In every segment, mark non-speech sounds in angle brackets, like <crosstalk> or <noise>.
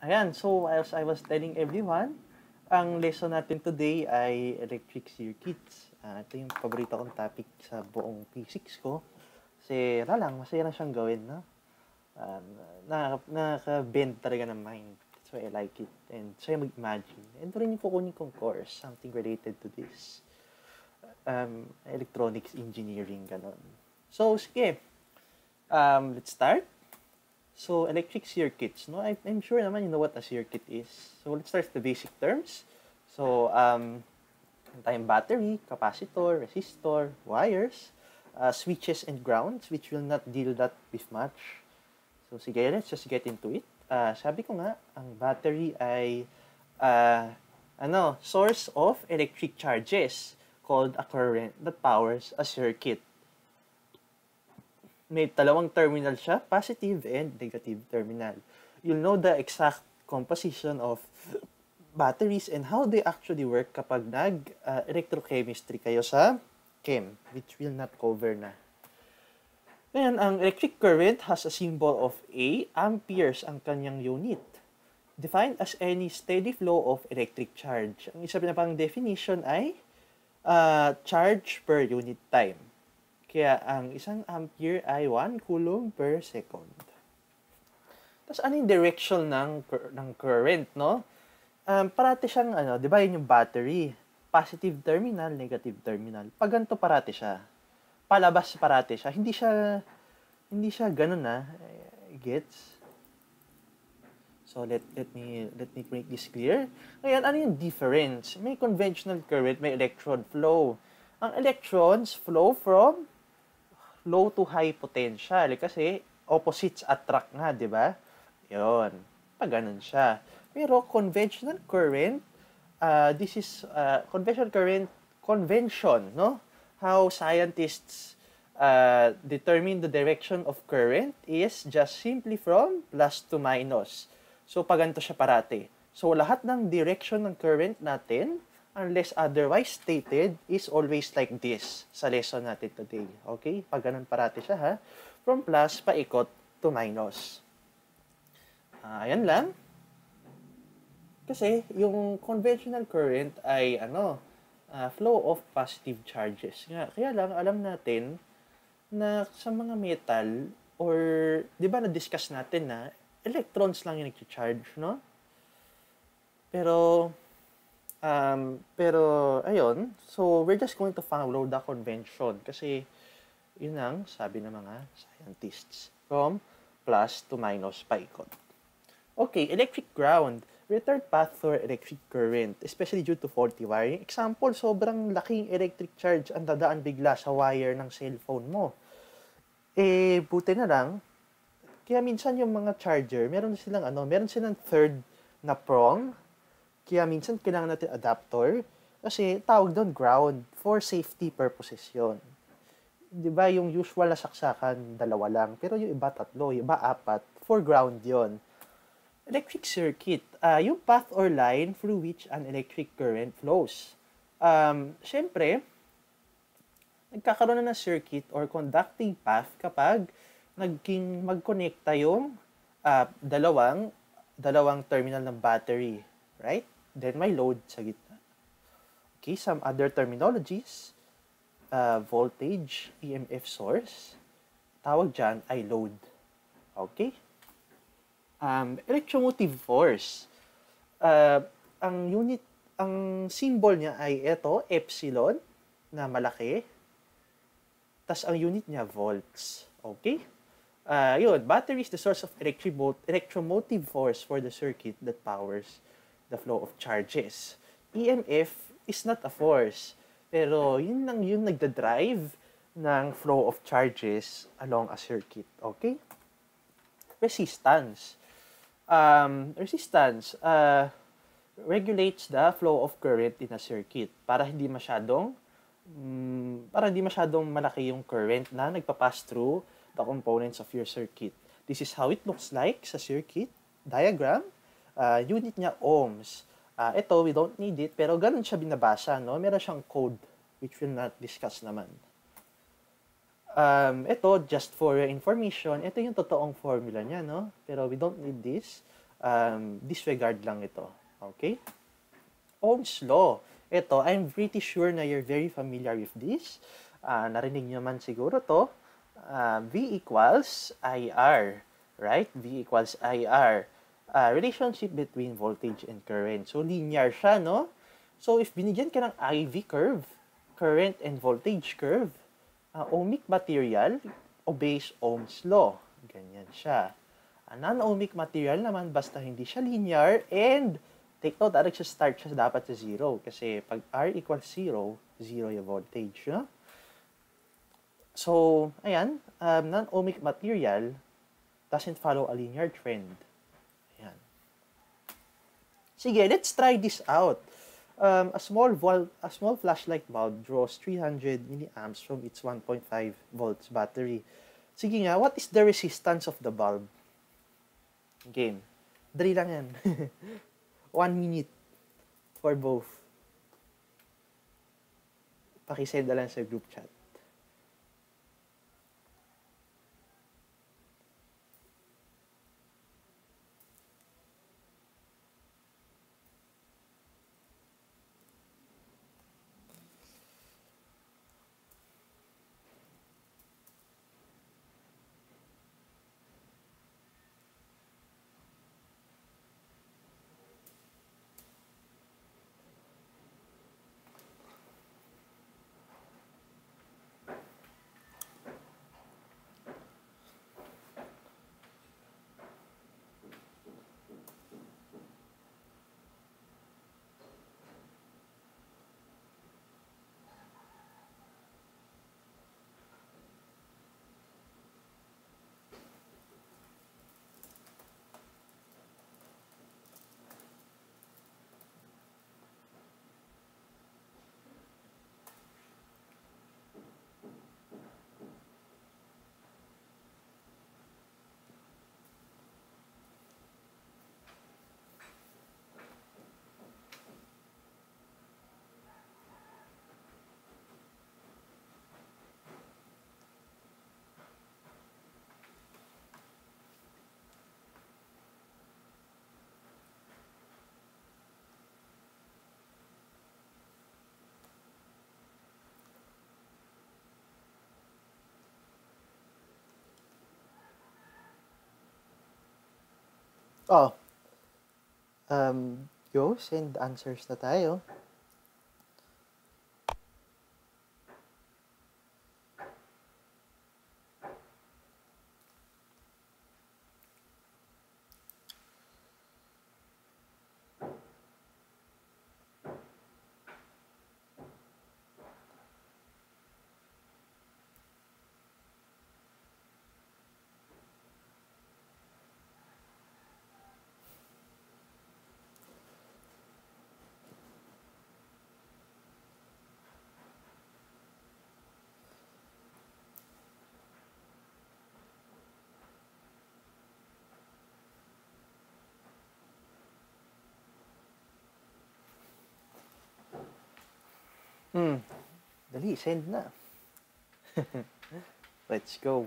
Ayan, so as I was telling everyone, ang lesson natin today ay electric circuits. Uh, ito yung paborito kong topic sa buong physics ko. Kasi wala lang, masaya lang siyang gawin, no? Uh, nakaka-bend talaga ng mind. That's why I like it. And saya mag-imagine. And rin yung kukunin kong course, something related to this. Um, electronics engineering, ganon. So, sige. Um, let's start. So, electric circuits, no? I, I'm sure naman you know what a circuit is. So, let's start the basic terms. So, um, tayong battery, capacitor, resistor, wires, uh, switches, and grounds, which will not deal that with much. So, sige, let's just get into it. Uh, sabi ko nga, ang battery ay uh, ano, source of electric charges called a current that powers a circuit may dalawang terminal siya, positive and negative terminal. You'll know the exact composition of batteries and how they actually work kapag nag-electrochemistry uh, kayo sa chem, which will not cover na. Ngayon, ang electric current has a symbol of A, amperes ang kanyang unit. Defined as any steady flow of electric charge. Ang isa na pang definition ay uh, charge per unit time. Kaya ang isang ampere ay 1 coulomb per second. Tapos ano yung direction ng, ng current, no? Um, parati siyang, ano, di ba yun yung battery? Positive terminal, negative terminal. Pag ganito parati siya. Palabas parati siya. Hindi siya, hindi siya ganun na. Ah. Gets? So let let me let me make this clear. Ngayon, ano yung difference? May conventional current, may electron flow. Ang electrons flow from low to high potential kasi opposites attract nga, di ba? Yun. Pag ganun siya. Pero conventional current, uh, this is uh, conventional current convention, no? How scientists uh, determine the direction of current is just simply from plus to minus. So, pag ganito siya parati. So, lahat ng direction ng current natin unless otherwise stated, is always like this sa lesson natin today. Okay? Pag ganun parati siya ha. From plus, paikot to minus. Uh, ayan lang. Kasi yung conventional current ay ano, uh, flow of positive charges. Nga, kaya lang alam natin na sa mga metal or 'di ba na-discuss natin na electrons lang yung nag-charge, no? Pero Um, pero, ayun. So, we're just going to follow the convention. Kasi, yun ang sabi ng mga scientists. From plus to minus paikot. Okay, electric ground. Return path for electric current, especially due to faulty wiring. Example, sobrang laking electric charge ang dadaan bigla sa wire ng cellphone mo. Eh, buti na lang, kaya minsan yung mga charger, meron silang ano, meron silang third na prong kaya minsan kailangan natin adapter kasi tawag doon ground for safety purposes yon. 'Di ba yung usual na saksakan dalawa lang pero yung iba tatlo, yung iba apat for ground yon. Electric circuit, uh, yung path or line through which an electric current flows. Um, Siyempre, nagkakaroon na ng circuit or conducting path kapag nagking magkonekta yung uh, dalawang dalawang terminal ng battery, right? Then may load sa gitna. Okay, some other terminologies. Uh, voltage, EMF source. Tawag dyan ay load. Okay? Um, electromotive force. Uh, ang unit, ang symbol niya ay ito, epsilon, na malaki. Tapos ang unit niya, volts. Okay? Uh, yun, battery is the source of electromotive force for the circuit that powers the flow of charges. EMF is not a force, pero yun lang yung nagda-drive ng flow of charges along a circuit. Okay? Resistance. Um, resistance uh, regulates the flow of current in a circuit para hindi masyadong um, para hindi masyadong malaki yung current na nagpa-pass through the components of your circuit. This is how it looks like sa circuit diagram uh, unit niya ohms. Uh, ito, we don't need it, pero ganun siya binabasa, no? Meron siyang code, which we'll not discuss naman. Um, ito, just for your information, ito yung totoong formula niya, no? Pero we don't need this. um, disregard lang ito. Okay? Ohm's Law. Ito, I'm pretty sure na you're very familiar with this. Uh, narinig nyo man siguro to. Uh, v equals IR. Right? V equals IR. Uh, relationship between voltage and current. So, linear siya, no? So, if binigyan ka ng IV curve, current and voltage curve, uh, ohmic material obeys Ohm's law. Ganyan siya. A non-ohmic material naman, basta hindi siya linear, and take note, siya start siya dapat sa zero. Kasi pag R equals zero, zero yung voltage. No? So, ayan, um, non-ohmic material doesn't follow a linear trend. Sige, let's try this out. Um, a small volt, a small flashlight bulb draws 300 milliamps from its 1.5 volts battery. Sige nga, what is the resistance of the bulb? Game. Dali lang yan. <laughs> One minute for both. Pakisend na lang sa group chat. Oh. Um, yo, send answers na tayo. Hmm. Dali, send na. <laughs> Let's go.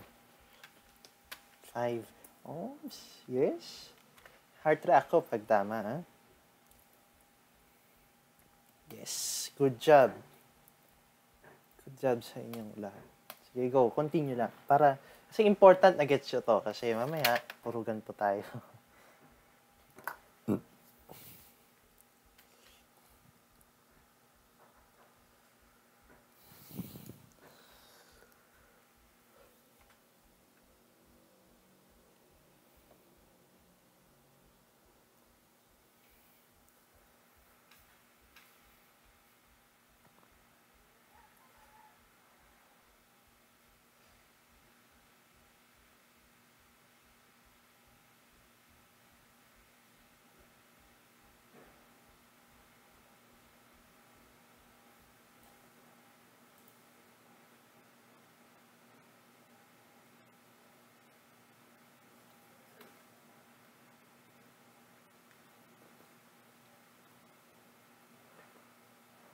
Five ohms. Yes. Heart track ko pag tama, ha? Yes. Good job. Good job sa inyong lahat. Sige, go. Continue lang. Para, kasi important na gets nyo to. Kasi mamaya, puro ganito tayo. <laughs>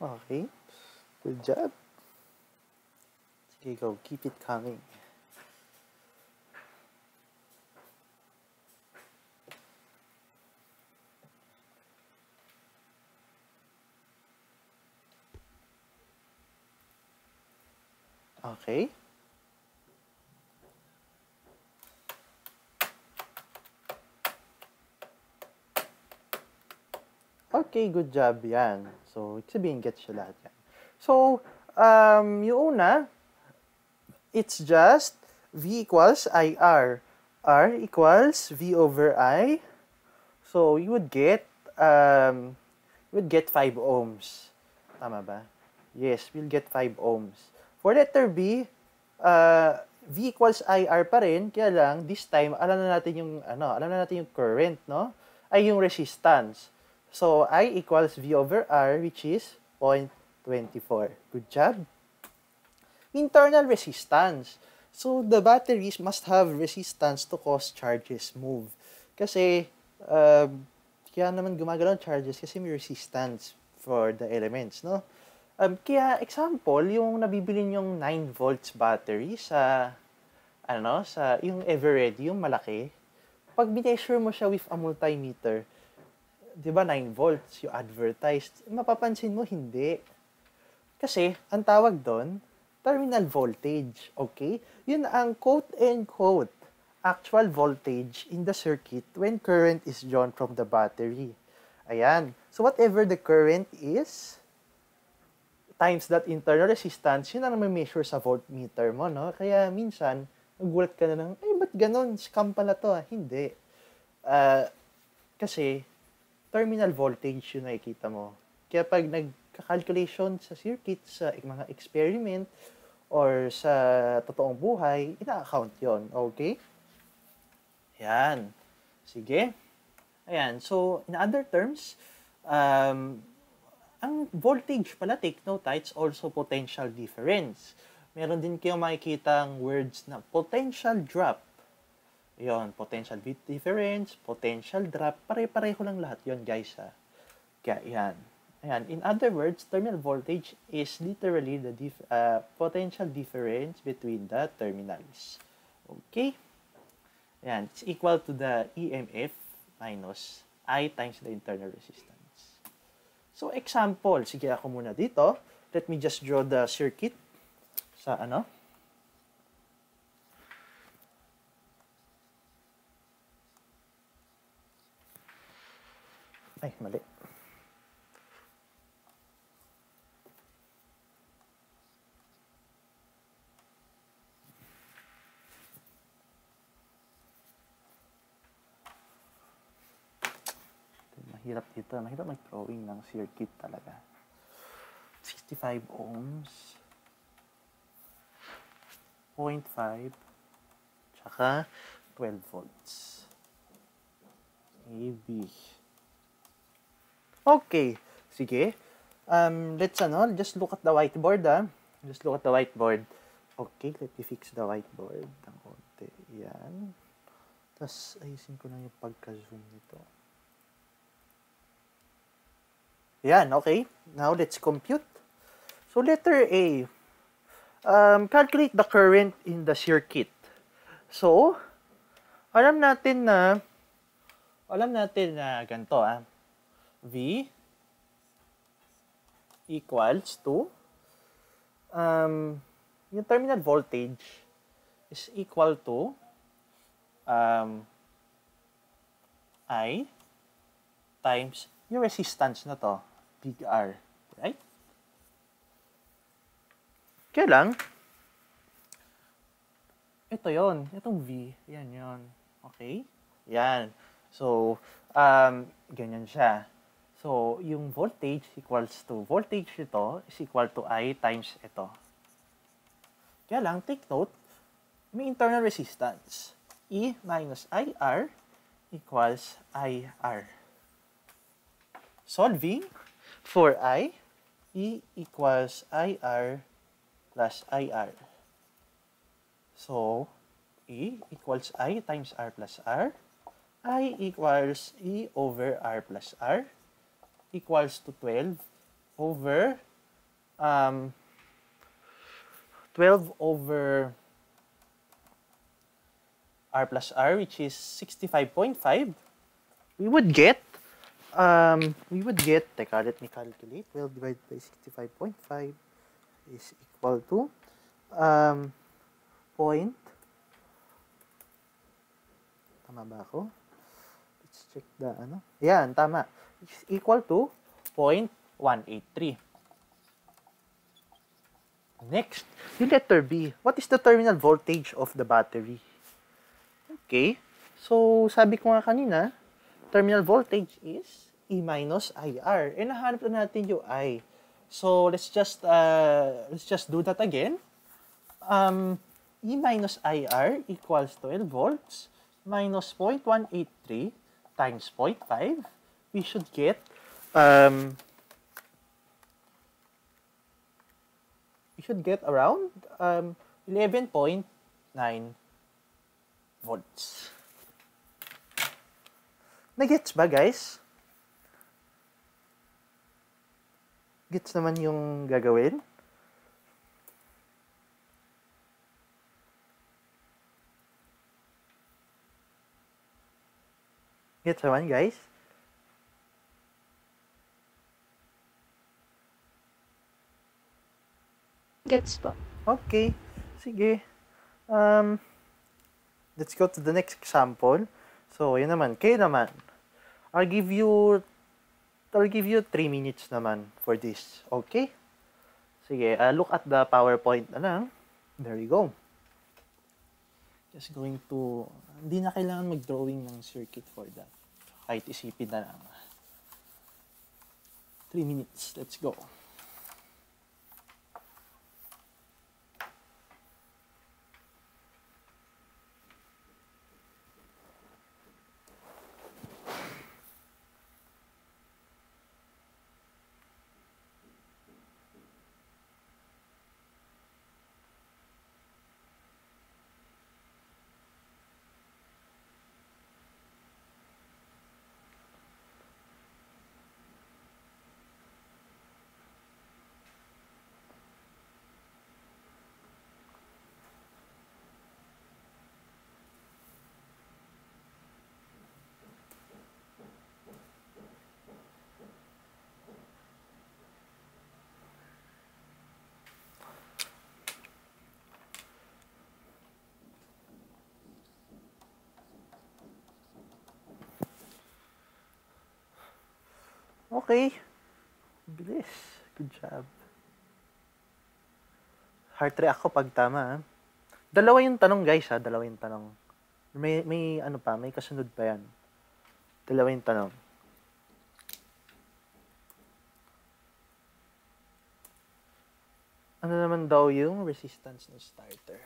Okay. Good job. Sige, go. Keep it coming. Okay. Okay, good job yan. So, ibig sabihin, get siya lahat yan. So, um, yung una, it's just V equals IR. R equals V over I. So, you would get, um, you would get 5 ohms. Tama ba? Yes, we'll get 5 ohms. For letter B, uh, V equals IR pa rin, kaya lang, this time, alam na natin yung, ano, alam na natin yung current, no? Ay, yung resistance. So, I equals V over R, which is 0.24. Good job. Internal resistance. So, the batteries must have resistance to cause charges move. Kasi, uh, kaya naman gumagalaw ang charges kasi may resistance for the elements, no? Um, kaya, example, yung nabibili yung 9 volts battery sa, ano, sa, yung Everready, yung malaki, pag bineasure mo siya with a multimeter, di ba 9 volts yung advertised, mapapansin mo hindi. Kasi, ang tawag doon, terminal voltage, okay? Yun ang quote-and-quote actual voltage in the circuit when current is drawn from the battery. Ayan. So, whatever the current is, times that internal resistance, yun ang may-measure sa voltmeter mo, no? Kaya minsan, nagulat ka na ng, ay, ba't ganun? Scam pala to, ah. Hindi. Uh, kasi, terminal voltage yung nakikita mo. Kaya pag nagka-calculation sa circuit, sa mga experiment, or sa totoong buhay, ina-account yon Okay? Yan. Sige. Ayan. So, in other terms, um, ang voltage pala, take note, ah, it's also potential difference. Meron din kayong makikita words na potential drop Yon, potential bit difference, potential drop, pare-pareho lang lahat yon guys ha. Kaya yan. Ayan. In other words, terminal voltage is literally the dif uh, potential difference between the terminals. Okay? Ayan. It's equal to the EMF minus I times the internal resistance. So, example. Sige ako muna dito. Let me just draw the circuit sa ano. Ay, mali. Mahirap dito. Mahirap mag-drawing ng circuit talaga. 65 ohms. 0.5. Tsaka 12 volts. AB. Okay. Sige. Um, let's ano, just look at the whiteboard ah. Just look at the whiteboard. Okay, let me fix the whiteboard ng konti. Yan. Tapos, ayusin ko lang yung pagka-zoom nito. Yan, okay. Now, let's compute. So, letter A. Um, calculate the current in the circuit. So, alam natin na, alam natin na ganito ah V equals to um, yung terminal voltage is equal to um, I times yung resistance na to, big R. Right? Kaya lang, ito yon itong V, yan yon Okay? Yan. So, um, ganyan siya. So, yung voltage equals to, voltage ito is equal to I times ito. Kaya lang, take note, may internal resistance. E minus IR equals IR. Solving for I, E equals IR plus IR. So, E equals I times R plus R. I equals E over R plus R equals to 12 over um, 12 over r plus r, which is 65.5, we would get, um, we would get, teka, let me calculate, 12 divided by 65.5 is equal to um, point. Tama ba ako? Let's check the ano. Yan, tama. Is equal to 0.183. Next, yung letter B. What is the terminal voltage of the battery? Okay. So, sabi ko nga kanina, terminal voltage is E minus IR. E nahanap na natin yung I. So, let's just, uh, let's just do that again. Um, E minus IR equals 12 volts minus 0.183 times 0.5. We should get um, we should get around um, 11.9 volts. Nagets ba, guys? Gets naman yung gagawin? Gets naman, guys? Gets po. Okay. Sige. Um, let's go to the next example. So, yun naman. Kayo naman. I'll give you I'll give you 3 minutes naman for this. Okay? Sige, uh, look at the PowerPoint na lang. There you go. Just going to, hindi na kailangan mag-drawing ng circuit for that. Kahit isipin na lang. 3 minutes. Let's go. Okay. Bilis. Good job. Heart react ko pag tama. ah. Dalawa yung tanong guys ha. Dalawa yung tanong. May, may ano pa, may kasunod pa yan. Dalawa yung tanong. Ano naman daw yung resistance ng starter?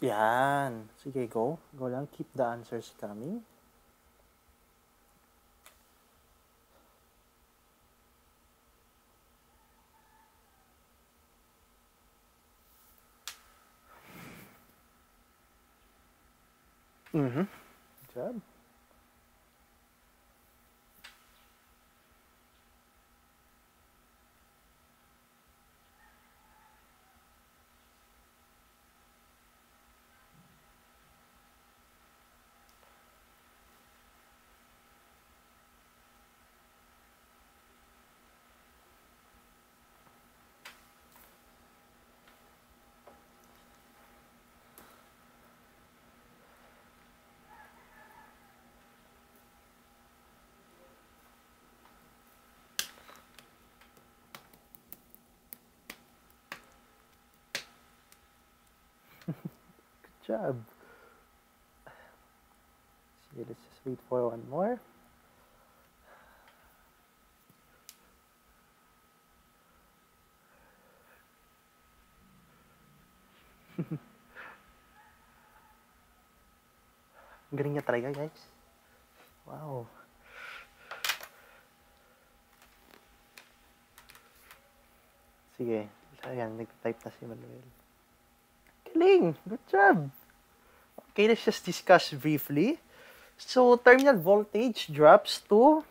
Yan. Sige, go. Go lang. Keep the answers coming. Mm-hmm. job. See, let's just wait for one more. <laughs> Ang galing niya talaga, guys. Wow. Sige. Ayan, nag-type na si Manuel. Galing! Good job! Okay, let's just discuss briefly. So, terminal voltage drops to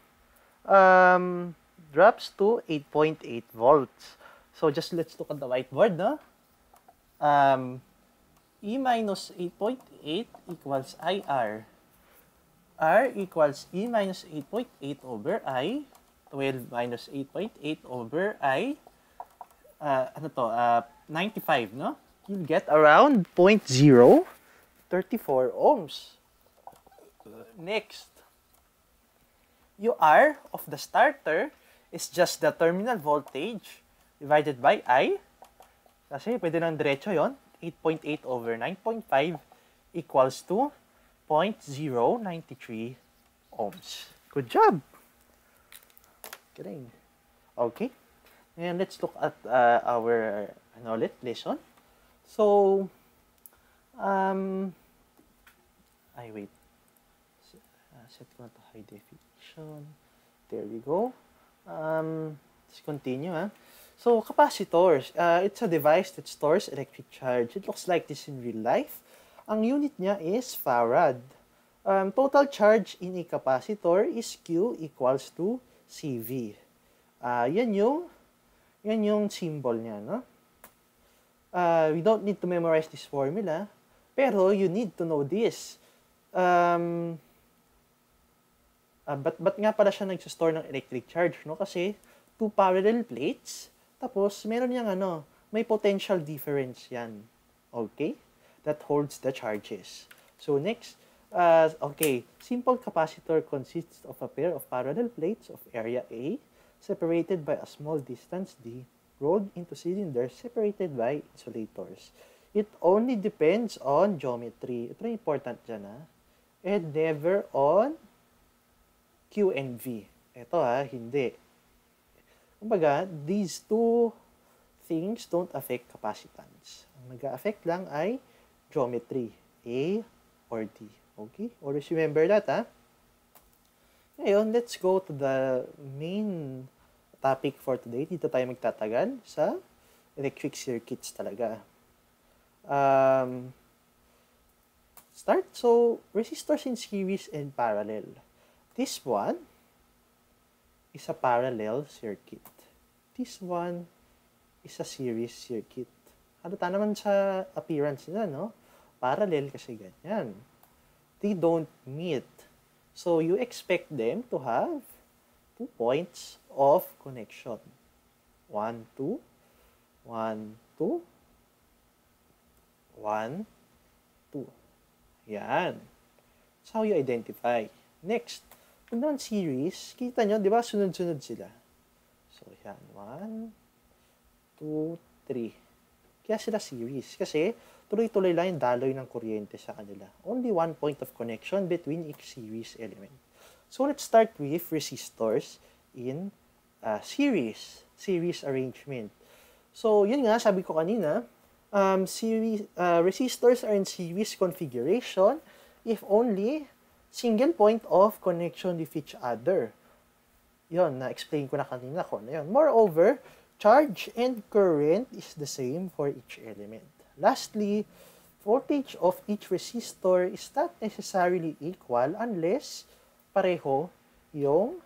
um, drops to 8.8 volts. So, just let's look at the whiteboard, no? Um, E minus 8.8 equals IR. R equals E minus 8.8 over I. 12 minus 8.8 over I. Uh, ano to? Uh, 95, no? You'll get around 0.034 ohms. Next. UR of the starter is just the terminal voltage divided by I. Kasi pwede nang diretso yon 8.8 over 9.5 equals to 0.093 ohms. Good job! Galing. Okay. And let's look at uh, our ano ulit, lesson. So, um, ay wait. Uh, set ko na to high definition. There we go. Um, let's continue. Huh? So, capacitors, uh, it's a device that stores electric charge. It looks like this in real life. Ang unit niya is farad. Um, total charge in a capacitor is Q equals to CV. Uh, yan yung yan yung symbol niya, no? Uh, we don't need to memorize this formula, pero you need to know this. Um, uh, but, but nga pala siya nagsistore ng electric charge, no? Kasi two parallel plates, tapos, meron niyang ano, may potential difference yan. Okay? That holds the charges. So, next, uh, okay, simple capacitor consists of a pair of parallel plates of area A separated by a small distance d rolled into cylinders separated by insulators. It only depends on geometry. Ito important dyan ha. And never on Q and V. Ito ha, hindi. Kumbaga, these two things don't affect capacitance. Ang nag-affect lang ay geometry, A or D. Okay? Always remember that, ha? Ngayon, let's go to the main topic for today. Dito tayo magtatagal sa electric circuits talaga. Um, start. So, resistors in series and parallel. This one, is a parallel circuit. This one is a series circuit. Halata naman sa appearance nila, no? Parallel kasi ganyan. They don't meet. So, you expect them to have two points of connection. One, two. One, two. One. Yan. That's how you identify. Next, kung naman series, kita nyo, di ba, sunod-sunod sila. So, yan. One, two, three. Kaya sila series. Kasi, tuloy-tuloy lang yung daloy ng kuryente sa kanila. Only one point of connection between each series element. So, let's start with resistors in uh, series. Series arrangement. So, yun nga, sabi ko kanina, um, series, uh, resistors are in series configuration if only single point of connection with each other. Yon, na-explain ko na kanina ko na yun. Moreover, charge and current is the same for each element. Lastly, voltage of each resistor is not necessarily equal unless pareho yung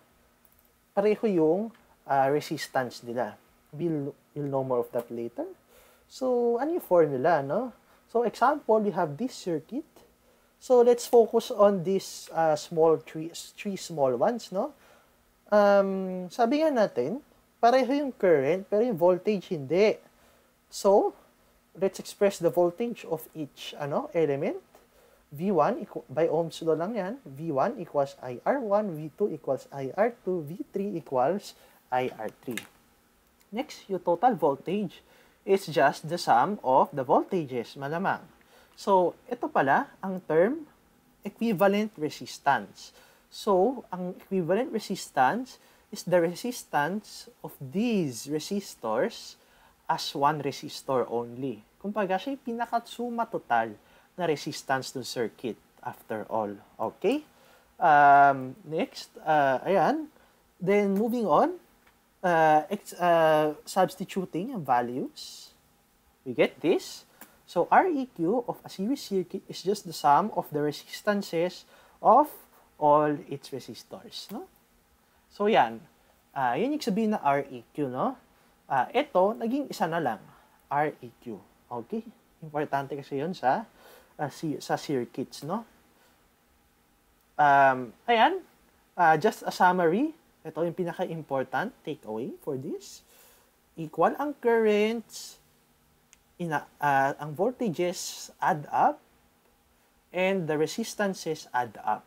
pareho yung uh, resistance nila. We'll, we'll know more of that later. So, ano yung formula, no? So, example, you have this circuit So let's focus on these uh, small three, three small ones, no? Um, sabi nga natin, pareho yung current, pero yung voltage hindi. So, let's express the voltage of each ano element. V1 by Ohm's law lang yan. V1 equals IR1, V2 equals IR2, V3 equals IR3. Next, yung total voltage is just the sum of the voltages, malamang. So, ito pala ang term equivalent resistance. So, ang equivalent resistance is the resistance of these resistors as one resistor only. Kumbaga, siya yung pinakatsuma total na resistance ng circuit after all. Okay? Um, next, uh, ayan. Then, moving on, uh, ex- uh, substituting values, we get this. So Req of a series circuit is just the sum of the resistances of all its resistors. No? So yan. Uh, yun yung sabihin na Req. No? Uh, ito, naging isa na lang. Req. Okay? Importante kasi yun sa, uh, si, sa circuits. No? Um, ayan. Uh, just a summary. Ito yung pinaka-important takeaway for this. Equal ang currents ina, uh, ang voltages add up and the resistances add up.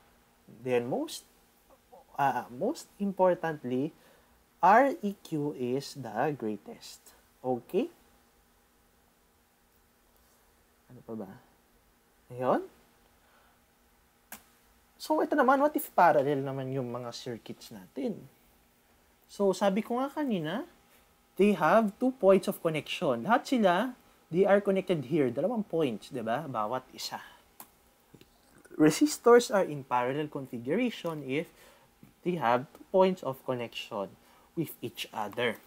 Then most uh, most importantly, REQ is the greatest. Okay? Ano pa ba? Ayun. So, ito naman, what if parallel naman yung mga circuits natin? So, sabi ko nga kanina, they have two points of connection. Lahat sila they are connected here. Dalawang points, di ba? Bawat isa. Resistors are in parallel configuration if they have two points of connection with each other.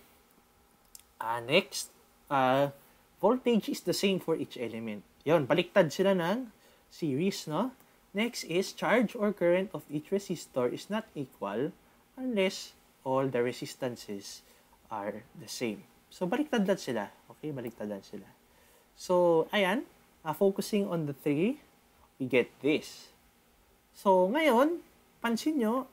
Uh, next, uh, voltage is the same for each element. Yon, baliktad sila ng series, no? Next is charge or current of each resistor is not equal unless all the resistances are the same. So, baliktad lang sila. Okay, baliktad lang sila. So, ayan, uh, focusing on the 3, we get this. So, ngayon, pansin nyo,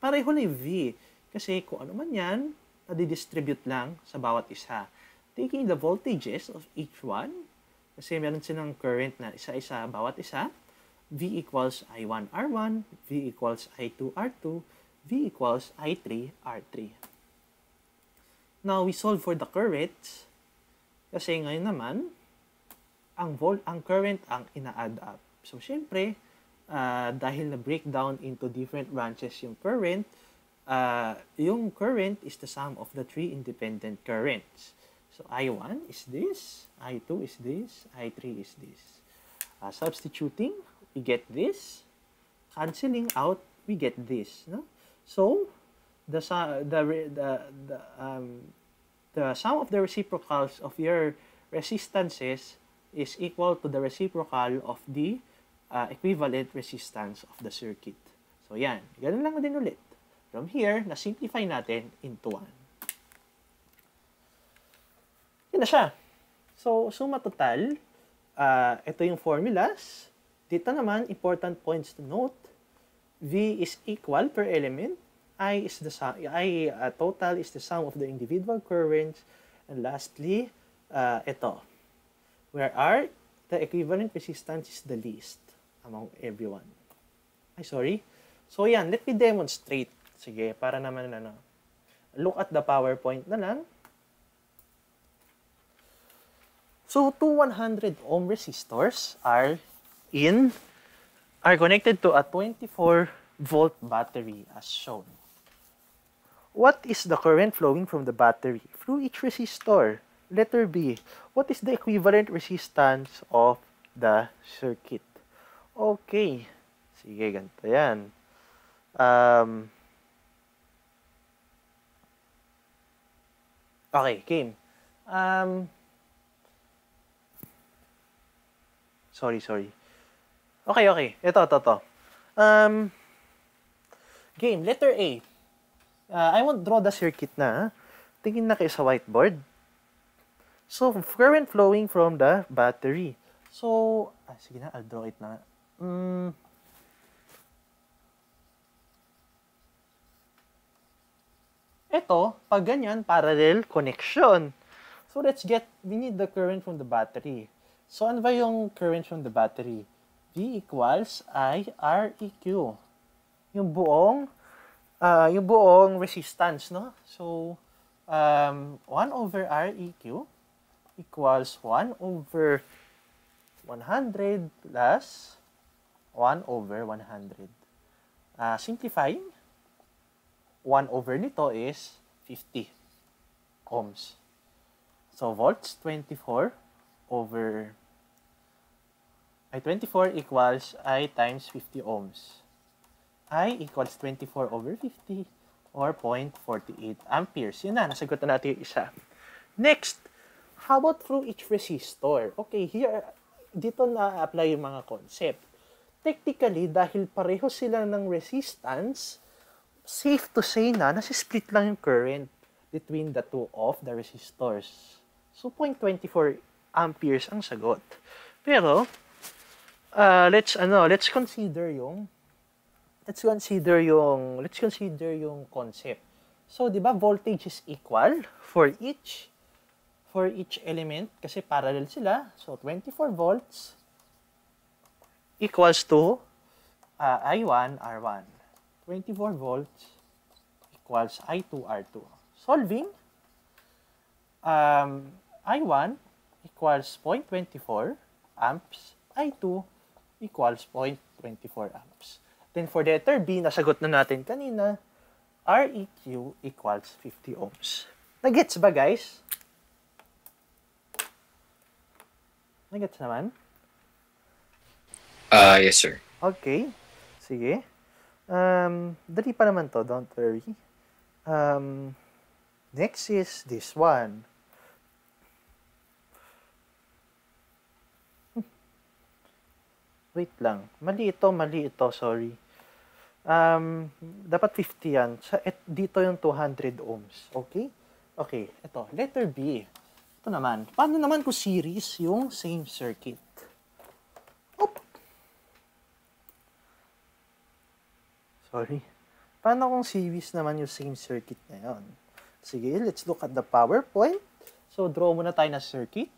pareho na yung V. Kasi kung ano man yan, nadidistribute lang sa bawat isa. Taking the voltages of each one, kasi meron silang current na isa-isa bawat isa, V equals I1 R1, V equals I2 R2, V equals I3 R3. Now, we solve for the currents. Kasi ngayon naman, ang volt, ang current ang ina-add up. So, syempre, uh, dahil na breakdown into different branches yung current, uh, yung current is the sum of the three independent currents. So, I1 is this, I2 is this, I3 is this. Uh, substituting, we get this. Canceling out, we get this. No? So, the, the, the, the, um, the sum of the reciprocals of your resistances is equal to the reciprocal of the uh, equivalent resistance of the circuit. So, yan. Ganun lang din ulit. From here, na-simplify natin into 1. Yan na siya. So, suma total, uh, ito yung formulas. Dito naman, important points to note. V is equal per element. I is the sum, I uh, total is the sum of the individual currents. And lastly, uh, ito, where R, the equivalent resistance is the least among everyone. Ay, sorry. So, yan. Let me demonstrate. Sige, para naman ano. Look at the PowerPoint na lang. So, two 100 ohm resistors are in, are connected to a 24 volt battery as shown. What is the current flowing from the battery through each resistor? Letter B. What is the equivalent resistance of the circuit? Okay. Sige, ganito yan. Um, okay, game. Um, sorry, sorry. Okay, okay. Ito, ito, ito. Um, game, letter A. Uh, I won't draw the circuit na. Tingin na kayo sa whiteboard. So, current flowing from the battery. So, ah, sige na, I'll draw it na. Mm, ito, pag ganyan, parallel connection. So, let's get, we need the current from the battery. So, ano ba yung current from the battery? V equals I REQ. Yung buong, uh, yung buong resistance, no? So, um, 1 over REQ equals 1 over 100 plus 1 over 100. Uh, simplifying, 1 over nito is 50 ohms. So, volts 24 over I 24 equals I times 50 ohms. I equals 24 over 50. or 0.48 amperes. Yun na, nasagot na natin yung isa. Next, how about through each resistor? Okay, here, dito na-apply yung mga concept. Technically, dahil pareho sila ng resistance, safe to say na nasi-split lang yung current between the two of the resistors. So, 0.24 amperes ang sagot. Pero, uh, let's ano, let's consider yung let's consider yung let's consider yung concept. So, 'di ba, voltage is equal for each for each element kasi parallel sila. So, 24 volts equals to uh, I1 R1. 24 volts equals I2 R2. Solving um, I1 equals 0.24 amps, I2 equals 0.24 amps. Then for the letter B, nasagot na natin kanina, REQ equals 50 ohms. Nagets ba guys? Nagets naman? Uh, yes, sir. Okay. Sige. Um, dali pa naman to, don't worry. Um, next is this one. Wait lang. Mali ito, mali ito, sorry. Um, dapat 50 yan. Sa, et, dito yung 200 ohms. Okay? Okay, ito. Letter B. Ito naman. Paano naman kung series yung same circuit? Oop! Sorry. Paano kung series naman yung same circuit na yun? Sige, let's look at the PowerPoint. So, draw muna tayo na circuit.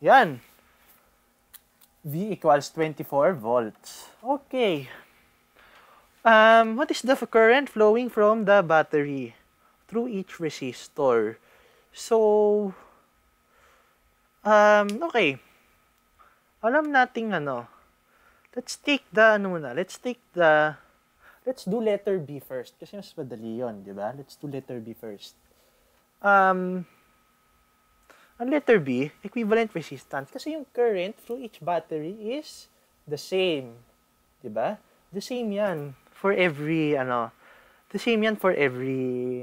Yan. V equals 24 volts. Okay. Um, what is the current flowing from the battery through each resistor? So, um, okay. Alam nating ano, let's take the, ano muna, let's take the, let's do letter B first. Kasi mas madali yun, di ba? Let's do letter B first. Um, ang letter B, equivalent resistance. Kasi yung current through each battery is the same. ba? The same yan for every, ano, the same yan for every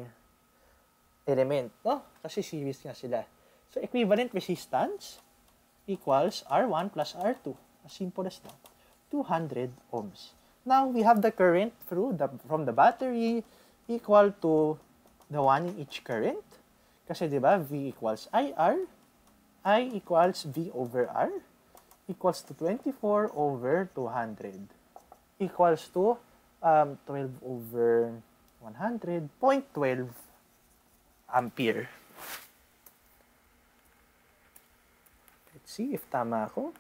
element, no? Kasi series nga sila. So, equivalent resistance equals R1 plus R2. As simple as that. 200 ohms. Now, we have the current through the, from the battery equal to the one in each current. Kasi, di ba, V equals IR. I equals V over R equals to 24 over 200 equals to um, 12 over 100, 0.12 ampere. Let's see if tama ako.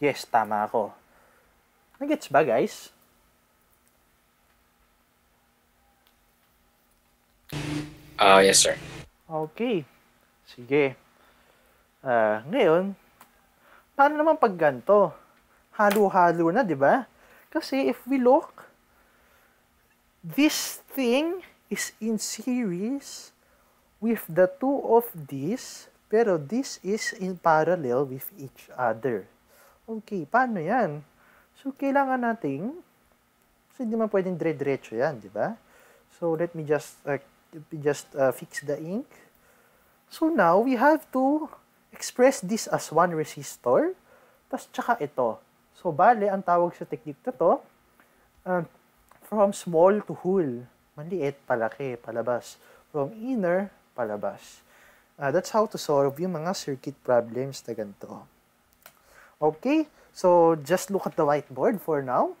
Yes, tama ako. Nagets ba, guys? Uh, yes, sir. Okay. Sige. Ah, ngayon, paano naman pag ganito? Halo-halo na, di ba? Kasi if we look, this thing is in series with the two of these, pero this is in parallel with each other. Okay, paano yan? So, kailangan nating, so hindi man pwedeng dire-diretso yan, di ba? So, let me just, uh, just uh, fix the ink. So, now, we have to express this as one resistor, tas tsaka ito. So, bale, ang tawag sa technique na to, uh, from small to whole. Maliit, palaki, palabas. From inner, palabas. Uh, that's how to solve yung mga circuit problems na ganito. Okay, so just look at the whiteboard for now.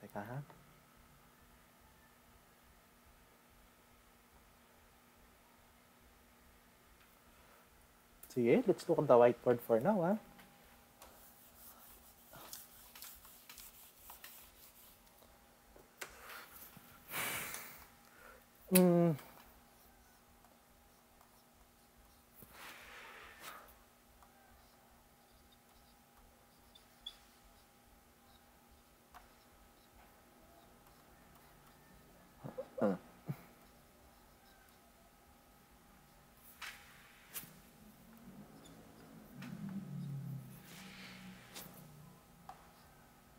Teka ha. Sige, let's look at the whiteboard for now ha. Mm.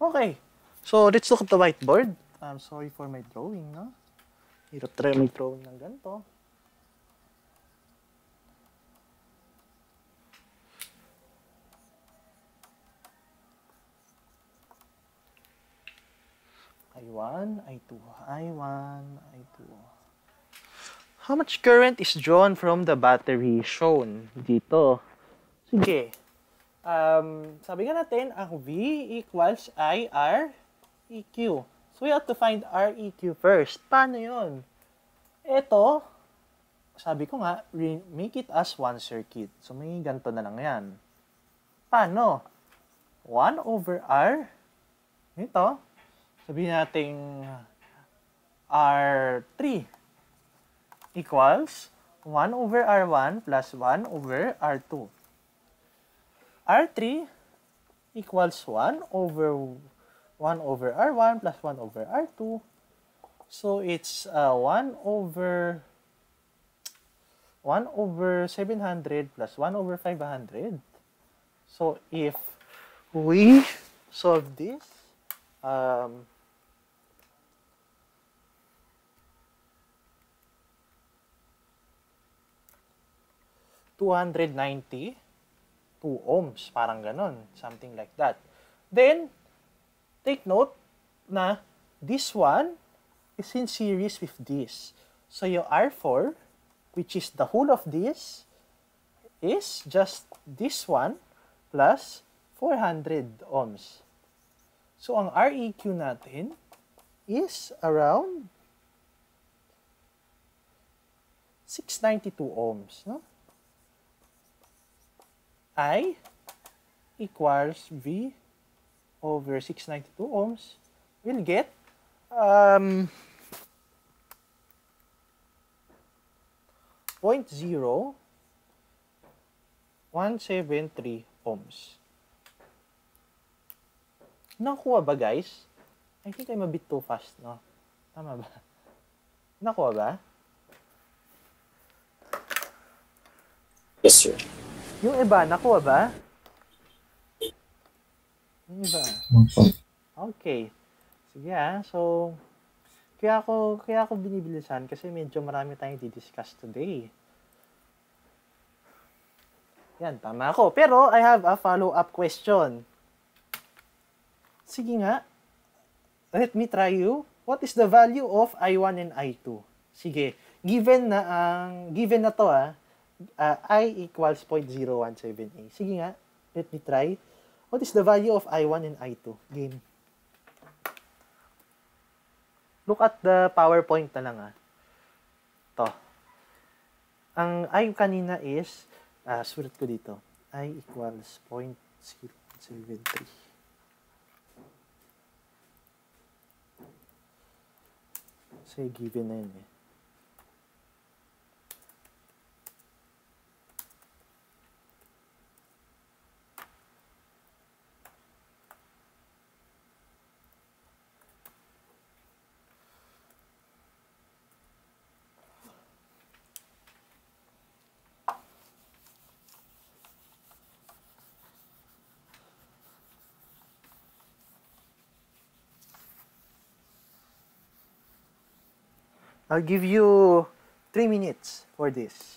Okay. So, let's look at the whiteboard. I'm sorry for my drawing, no? Hirap try may drawing ng ganito. I1, I2, I1, I2. How much current is drawn from the battery shown dito? Sige. Um, sabi nga natin, ang V equals IR EQ. So, we have to find REQ first. Paano yon? Ito, sabi ko nga, make it as one circuit. So, may ganito na lang yan. Paano? 1 over R. Ito. Sabihin natin R3 equals 1 over R1 plus 1 over R2. R3 equals 1 over 1 over R1 plus 1 over R2. So it's uh, 1 over 1 over 700 plus 1 over 500. So if we solve this, um, two hundred ninety two ohms, parang ganon, something like that. Then, take note na this one is in series with this. So, yung R4, which is the whole of this, is just this one plus 400 ohms. So, ang REQ natin is around 692 ohms, no? I equals V over 692 ohms, we'll get um, 0.0 173 ohms. Nakuha ba guys? I think I'm a bit too fast, no? Tama ba? Nakuha ba? Yes, sir. Yung iba, nakuha ba? Yung iba. Okay. Sige ah. So, kaya ako, kaya ako binibilisan kasi medyo marami tayong di-discuss today. Yan, tama ako. Pero, I have a follow-up question. Sige nga. Let me try you. What is the value of I1 and I2? Sige. Given na ang, given na to ah, uh, I equals 0.017a. Sige nga, let me try. What is the value of I1 and I2? Game. Look at the PowerPoint na lang ah. To. Ang I kanina is, uh, sulat ko dito, I equals 0.073. Kasi given na yun eh. I'll give you three minutes for this.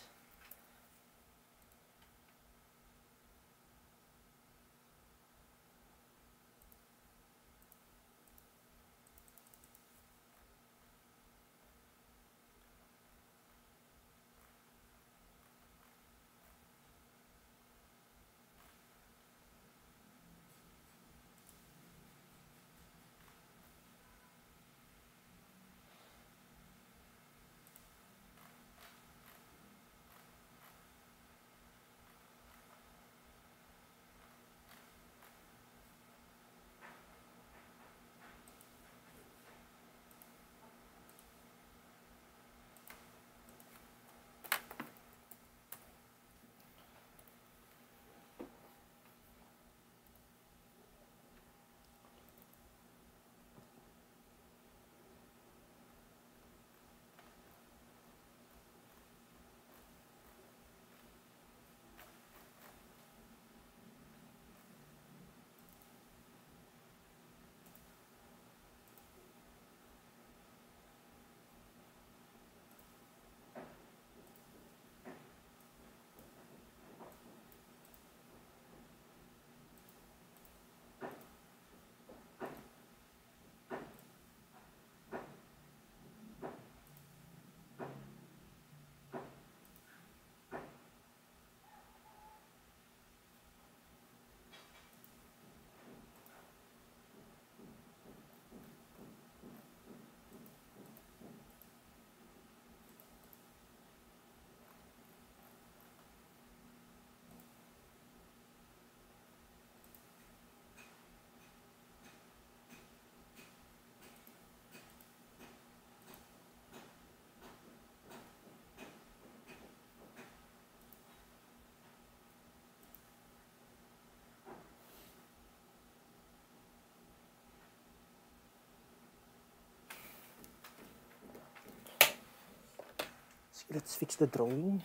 Let's fix the drawing.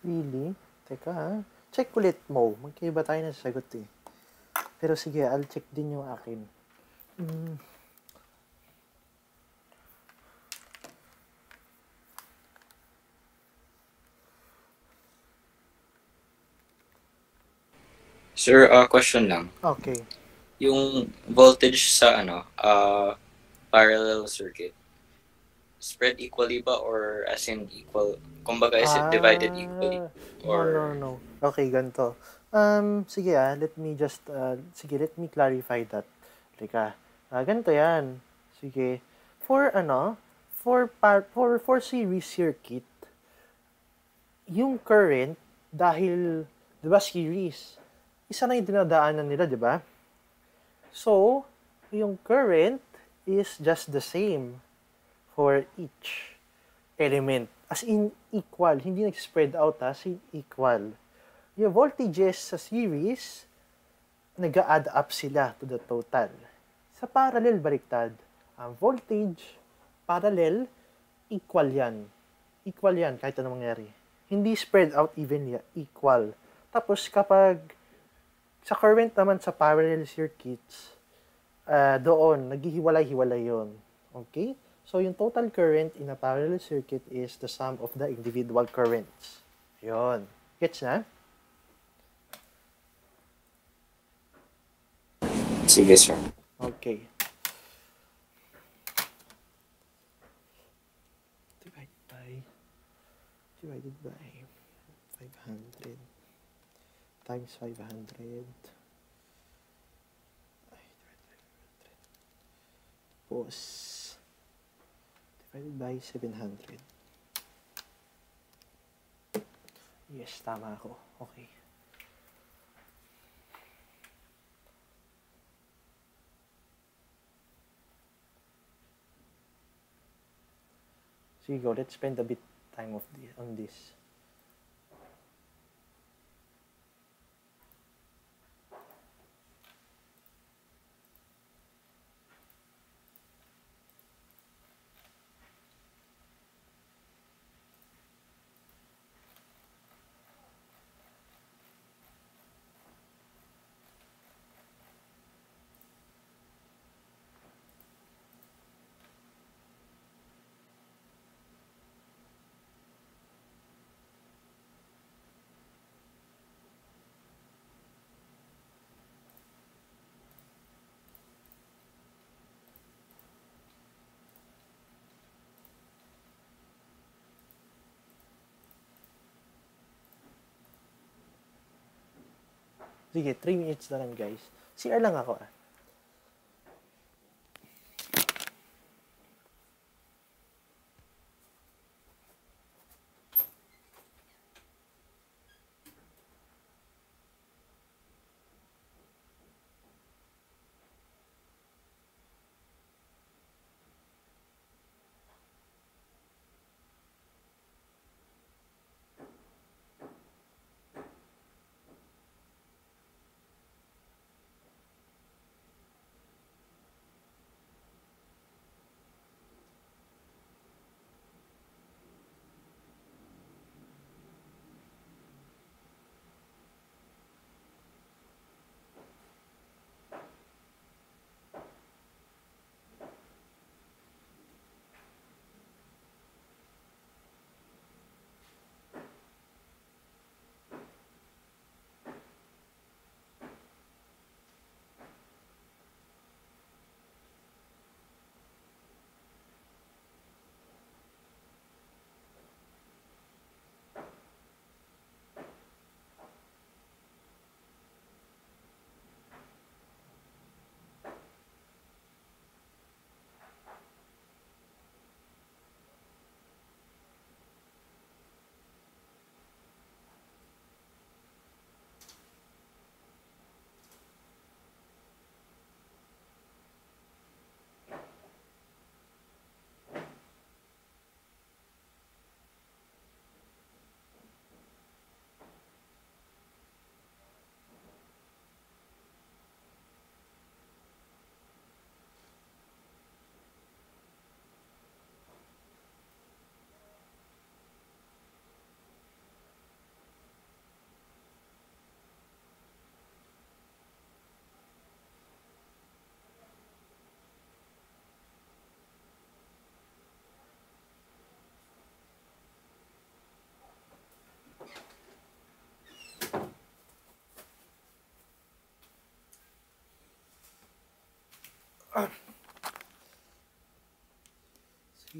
Really? Teka ha. Check ulit mo. Magkaiba tayo ng sagot eh. Pero sige, I'll check din yung akin. Mm. Sir, uh, question lang. Okay. Yung voltage sa ano, uh, parallel circuit, spread equally ba or as in equal? Kumbaga, is it divided equally? Ah, Or No, no, no. Okay, ganito. Um, sige ah, let me just, uh, sige, let me clarify that. Teka, ah, ganito yan. Sige. For ano, for, par, for, for series circuit, yung current, dahil, di ba, series, isa na yung dinadaanan nila, di ba? So, yung current is just the same for each element. As in, equal. Hindi nag-spread out, ha? As in, equal. Yung voltages sa series, nag-add up sila to the total. Sa parallel, baliktad. Ang voltage, parallel, equal yan. Equal yan, kahit anong mangyari. Hindi spread out evenly, equal. Tapos, kapag sa current naman sa parallel circuits, uh, doon, naghihiwalay-hiwalay yon Okay? So, yung total current in a parallel circuit is the sum of the individual currents. Yon. Gets na? sige, sir. Okay. Divide by, divided by 500 times 500. Ay, divided by 500. Tapos, divided by 700. Yes, tama ako. Okay. Sige, go. Let's spend a bit time of the, on this. Sige, 3 minutes na lang guys. CR lang ako ah.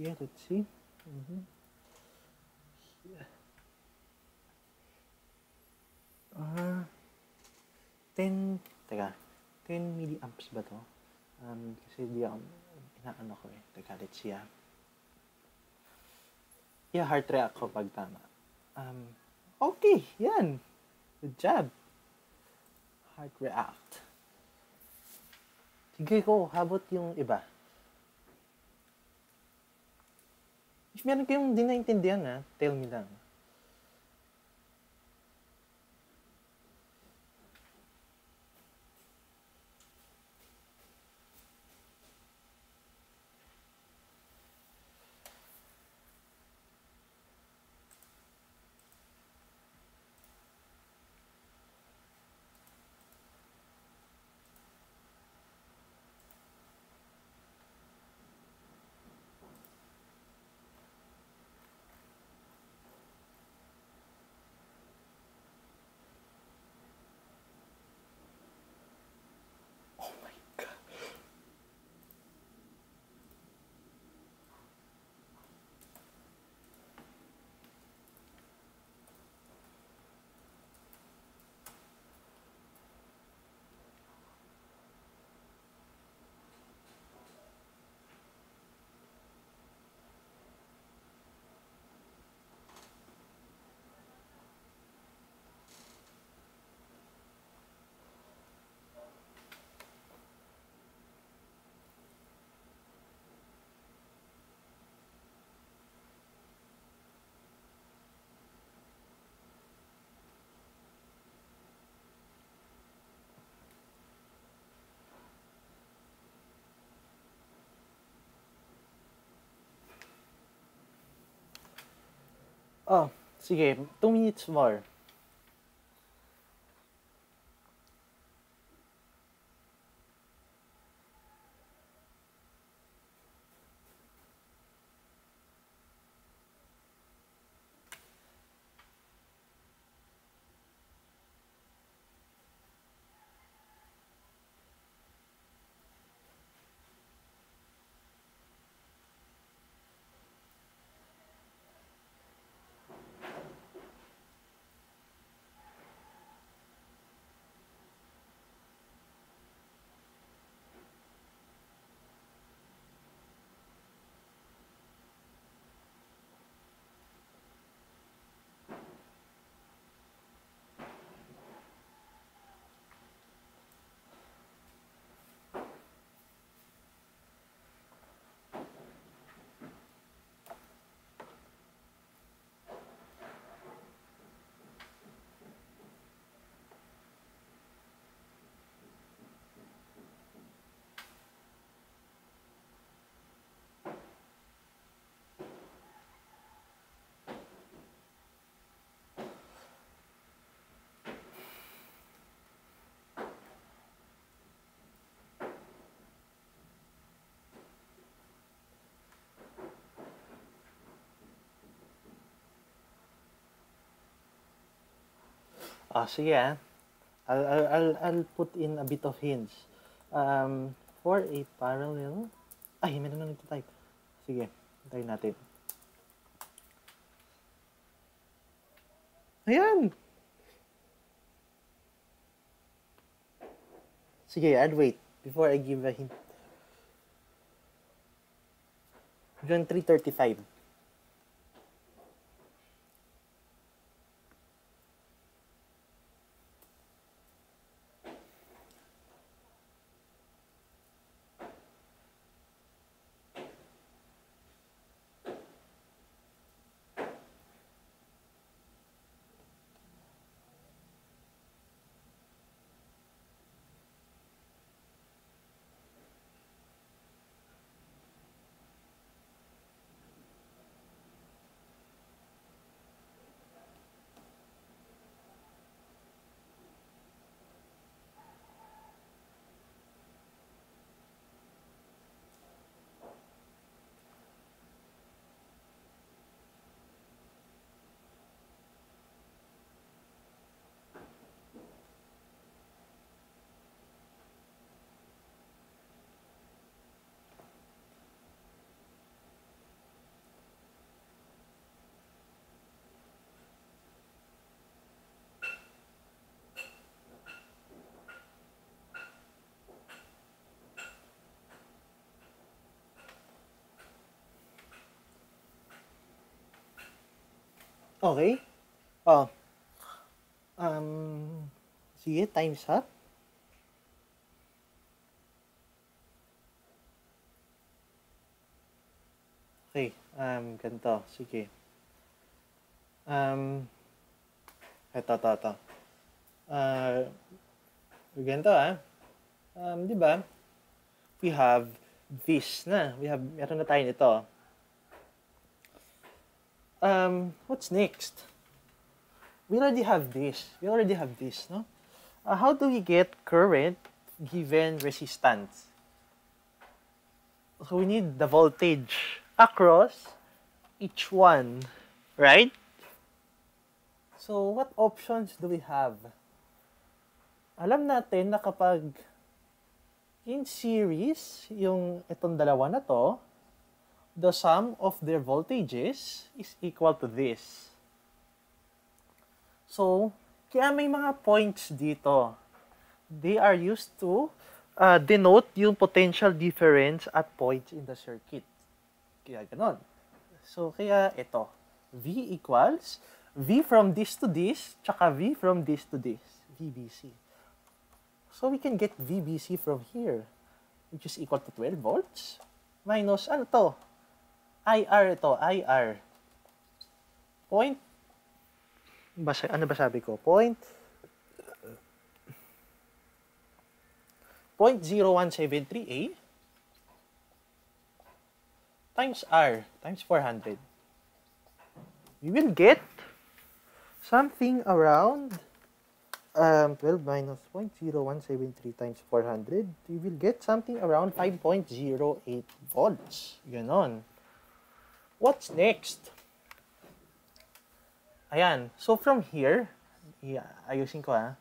Sige, let's see. Mhm. Yeah. Ah, 10, teka, 10 milliamps ba to? Um, kasi di ako, inaano ko eh. Teka, let's see ah. Yeah, heart react ko pag tama. Um, okay, yan. Good job. Heart react. Sige ko, habot yung iba. If meron kayong di naintindihan ha, tell me lang. Oh, sige, 2 minutes more. Ah, sige ah. I'll, I'll, I'll, put in a bit of hints. Um, for a parallel... Ay, meron na nagtatype. Sige, tayo natin. Ayan! Sige, I'll wait before I give a hint. June 335. Okay. Oh. Um, sige, time's up. Okay, um, ganito. Sige. Um, eto, eto, eto. Uh, ganito ah. Um, di ba? We have this na. We have, meron na tayo nito. Um, what's next? We already have this. We already have this, no? Uh, how do we get current given resistance? So we need the voltage across each one, right? So what options do we have? Alam natin na kapag in series, yung itong dalawa na to, the sum of their voltages is equal to this. So, kaya may mga points dito. They are used to uh, denote yung potential difference at points in the circuit. Kaya ganon. So, kaya ito. V equals V from this to this, tsaka V from this to this. VBC. So, we can get VBC from here, which is equal to 12 volts, minus, ano to? IR ito, IR. Point, basa, ano ba sabi ko? Point, point 0173A times R times 400. We will get something around um, 12 minus 0.0173 times 400, we will get something around 5.08 volts. Ganon. What's next? Ayan. So, from here, yeah, ayusin ko ah.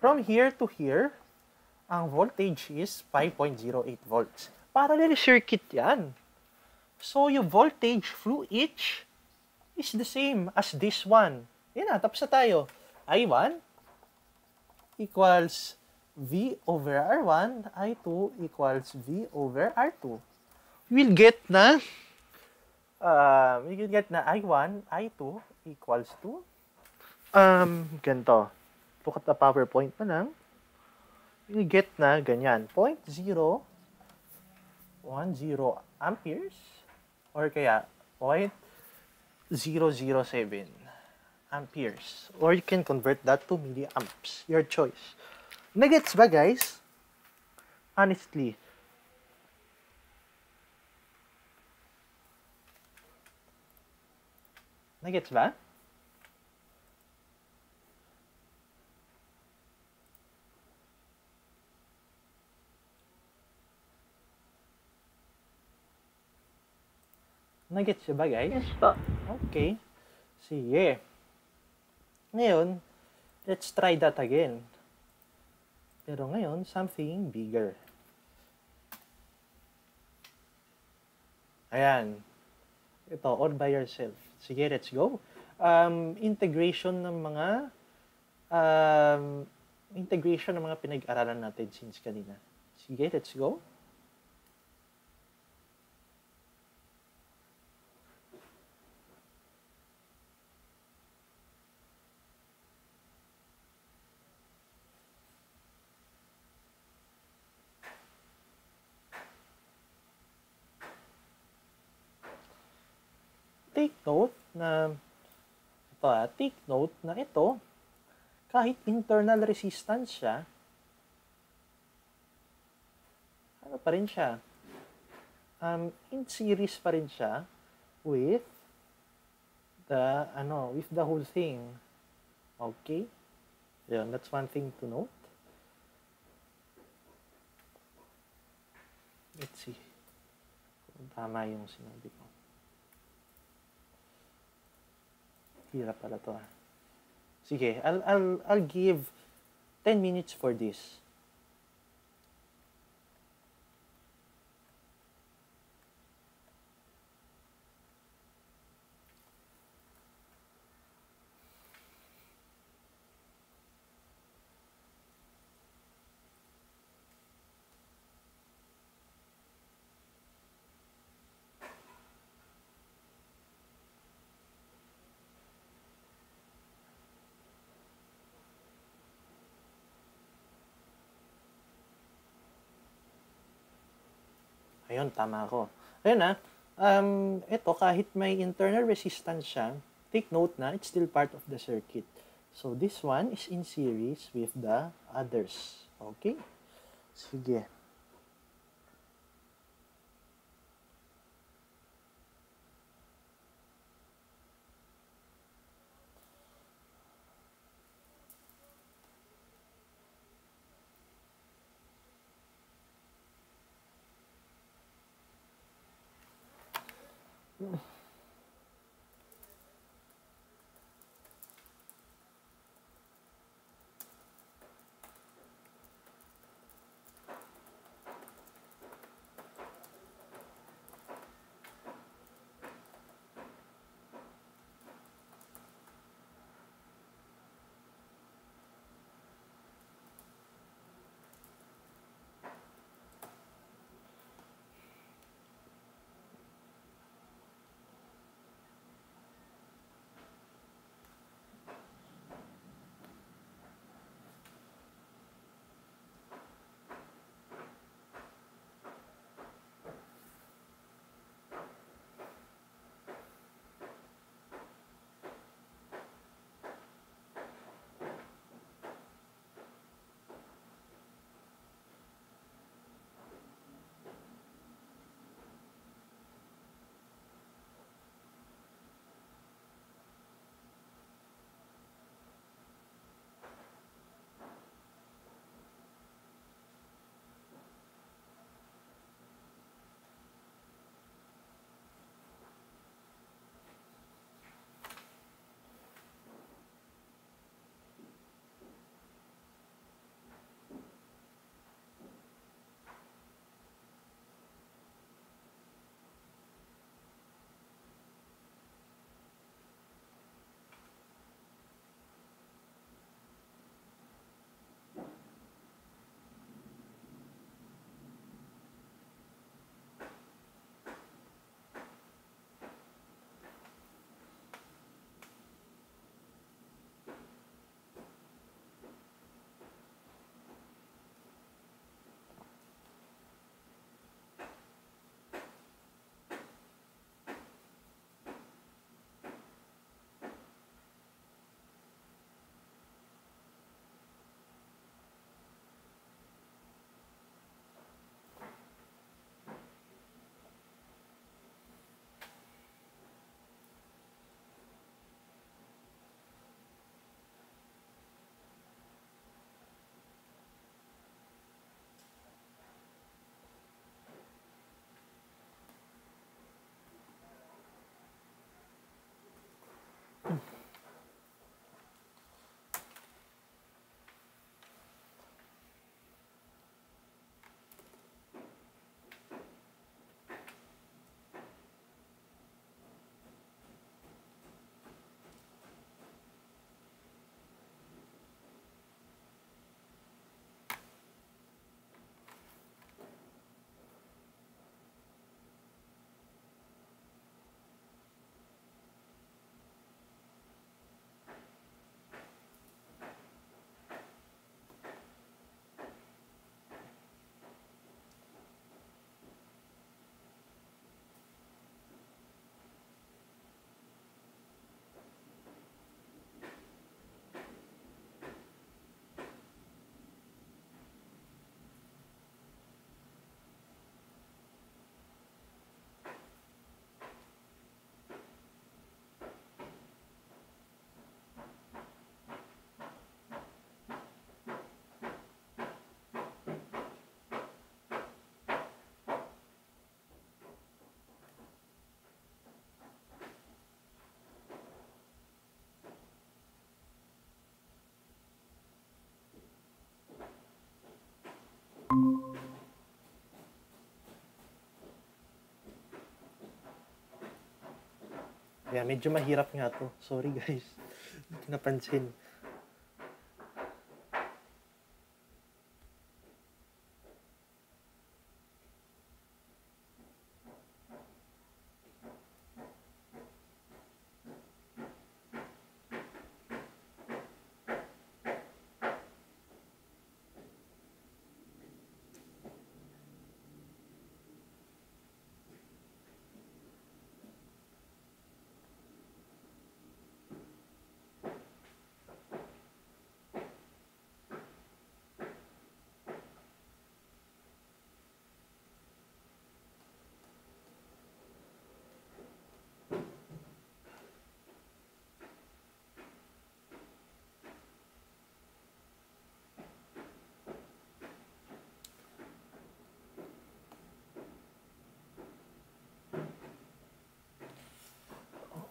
From here to here, ang voltage is 5.08 volts. Parallel circuit yan. So, yung voltage through each is the same as this one. Yan na, tapos na tayo. I1 equals V over R1, I2 equals V over R2. We'll get na, uh, we will get na I1, I2 equals to, um, ganito. Look at the PowerPoint na lang. We'll get na ganyan, 0.010 amperes or kaya 0.007 amperes. Or you can convert that to milliamps. Your choice. Nagets ba, guys? Honestly. Nagets ba? Nagets siya ba, guys? Yes po. Okay. Sige. Ngayon, let's try that again. Pero ngayon, something bigger. Ayan. Ito, all by yourself. Sige, let's go. Um, integration ng mga um, integration ng mga pinag-aralan natin since kanina. Sige, let's go. take note na ito take note na ito kahit internal resistance siya ano pa rin siya? Um, in series pa rin siya with the ano with the whole thing. Okay? Yun that's one thing to note. Let's see kung tama yung sinabi ko Hirap pala to ah. Sige, I'll, I'll, I'll give 10 minutes for this. Ayun, tama ako. Ayun ah, um, ito kahit may internal resistance siya, take note na it's still part of the circuit. So this one is in series with the others. Okay? Sige. Kaya medyo mahirap nga to. Sorry guys. Hindi napansin.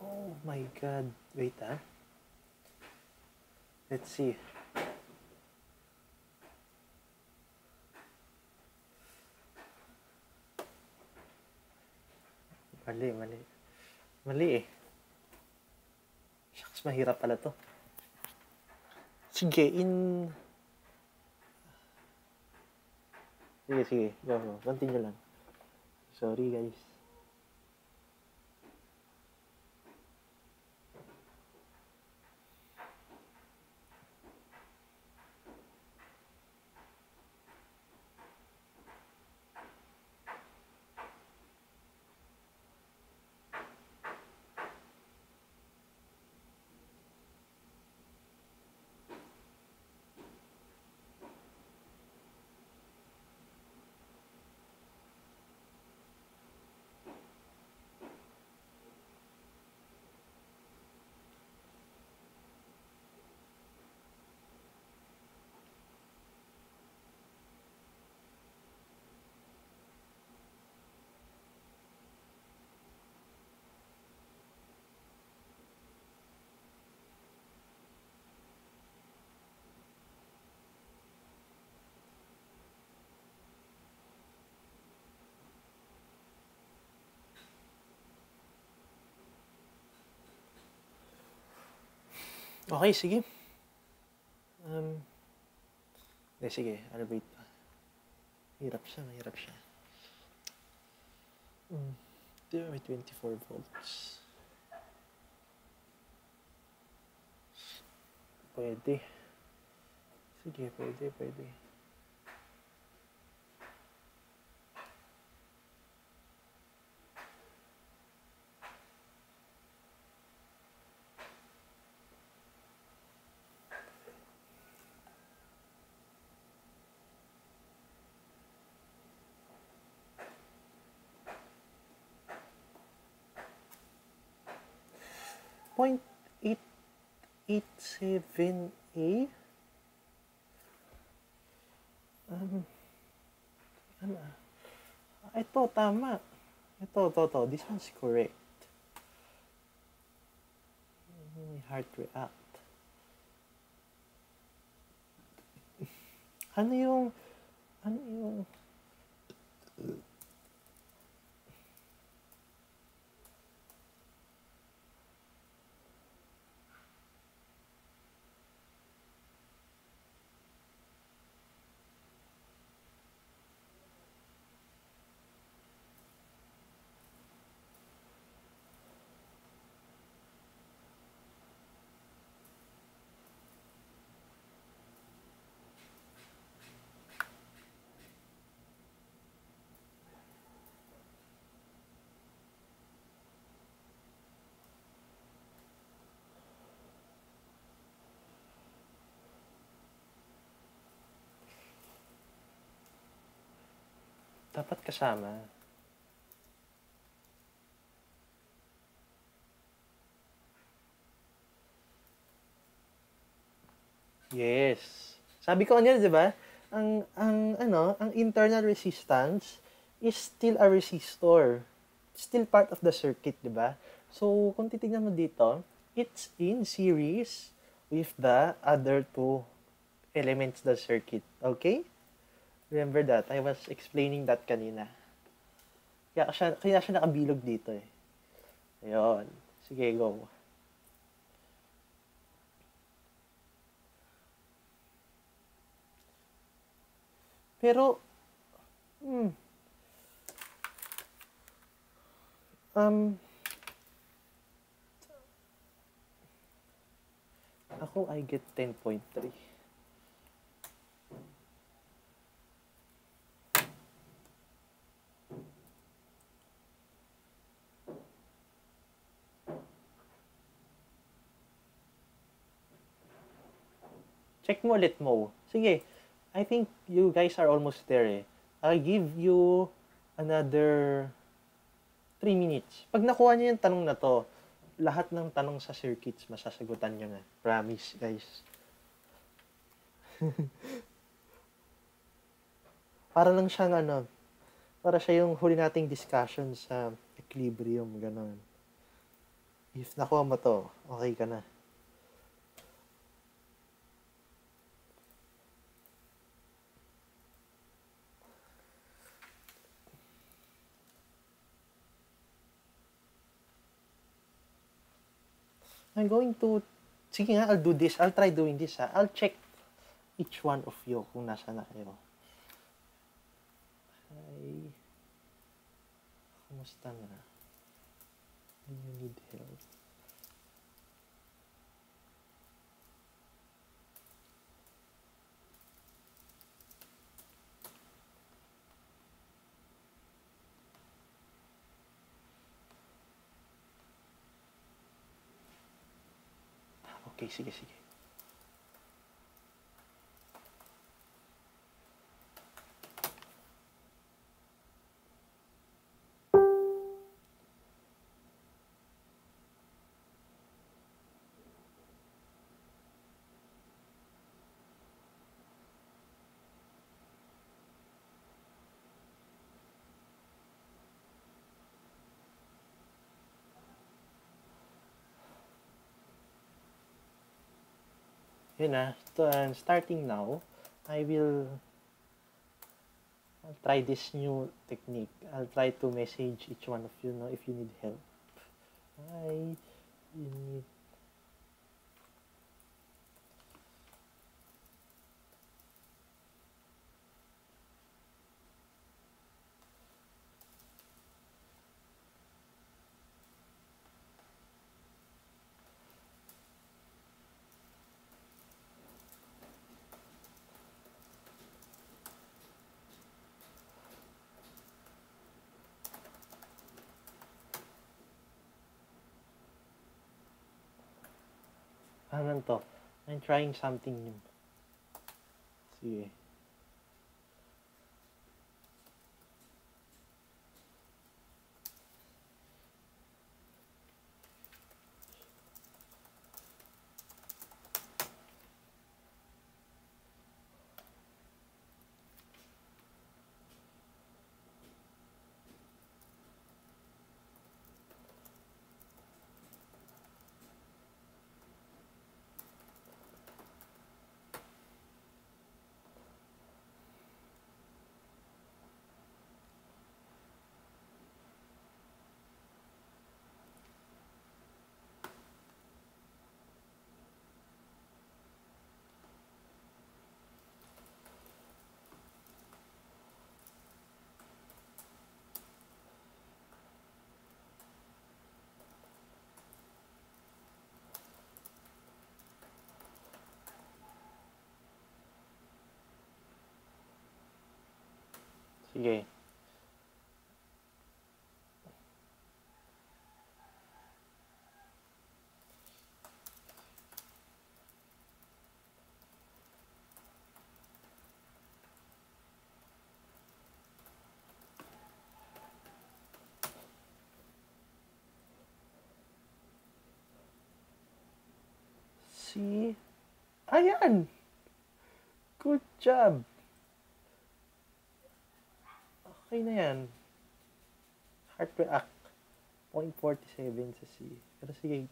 Oh my god. Wait ah. Let's see. Mali, mali. Mali eh. Shucks, mahirap pala to. Sige, in... Sige, sige. Go, go. Continue lang. Sorry, guys. Okay, sige. Um, eh, sige, elevate pa. Hirap siya, mahirap siya. Ba may 24 volts? Pwede. Sige, pwede, pwede. Seven A. Um, ano? ah? Ito, tama. Ito, ito, ito. This one's correct. Heart react. Ano yung, ano yung, dapat kasama. Yes. Sabi ko kanina, 'di ba? Ang ang ano, ang internal resistance is still a resistor. Still part of the circuit, 'di ba? So, kung titingnan mo dito, it's in series with the other two elements of the circuit. Okay? Remember that? I was explaining that kanina. Kaya siya, kaya siya nakabilog dito eh. Ayun. Sige, go. Pero, hmm, um, ako, I get 10.3. Check mo ulit mo. Sige, I think you guys are almost there eh. I'll give you another 3 minutes. Pag nakuha niyo yung tanong na to, lahat ng tanong sa circuits, masasagutan niyo na. Promise, guys. <laughs> para lang siyang ano, para siya yung huli nating discussion sa equilibrium, ganon. If nakuha mo to, okay ka na. I'm going to, sige nga, I'll do this. I'll try doing this, ha. I'll check each one of you kung nasa na kayo. Hi. Kumusta na? Do you need help? Okay, sige, sige. Yun na. Uh, starting now, I will I'll try this new technique. I'll try to message each one of you know if you need help. Hi, you need Ano to? I'm trying something new. Sige. Sige. See? Ayan! Good job! Okay na yan. Heart react. 0.47 sa C. Pero sige.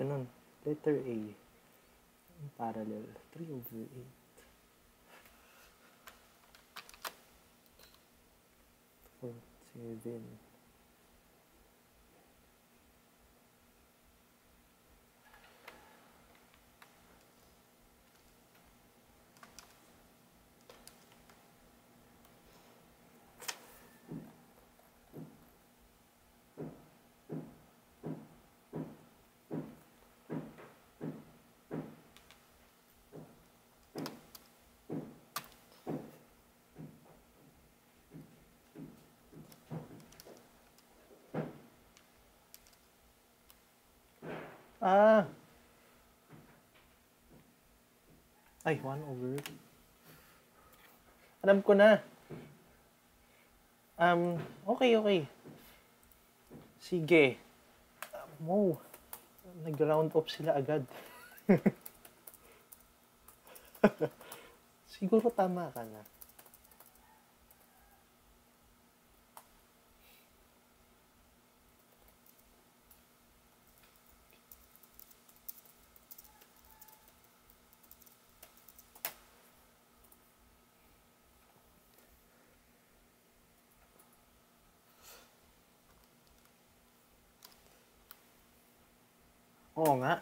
Ganun? Letter A. Parallel. 3 over 8. Four, seven. Ah! Ay, 1 over. Alam ko na. Um, okay, okay. Sige. Mo. Nag-round off sila agad. <laughs> Siguro tama ka na. Oo nga.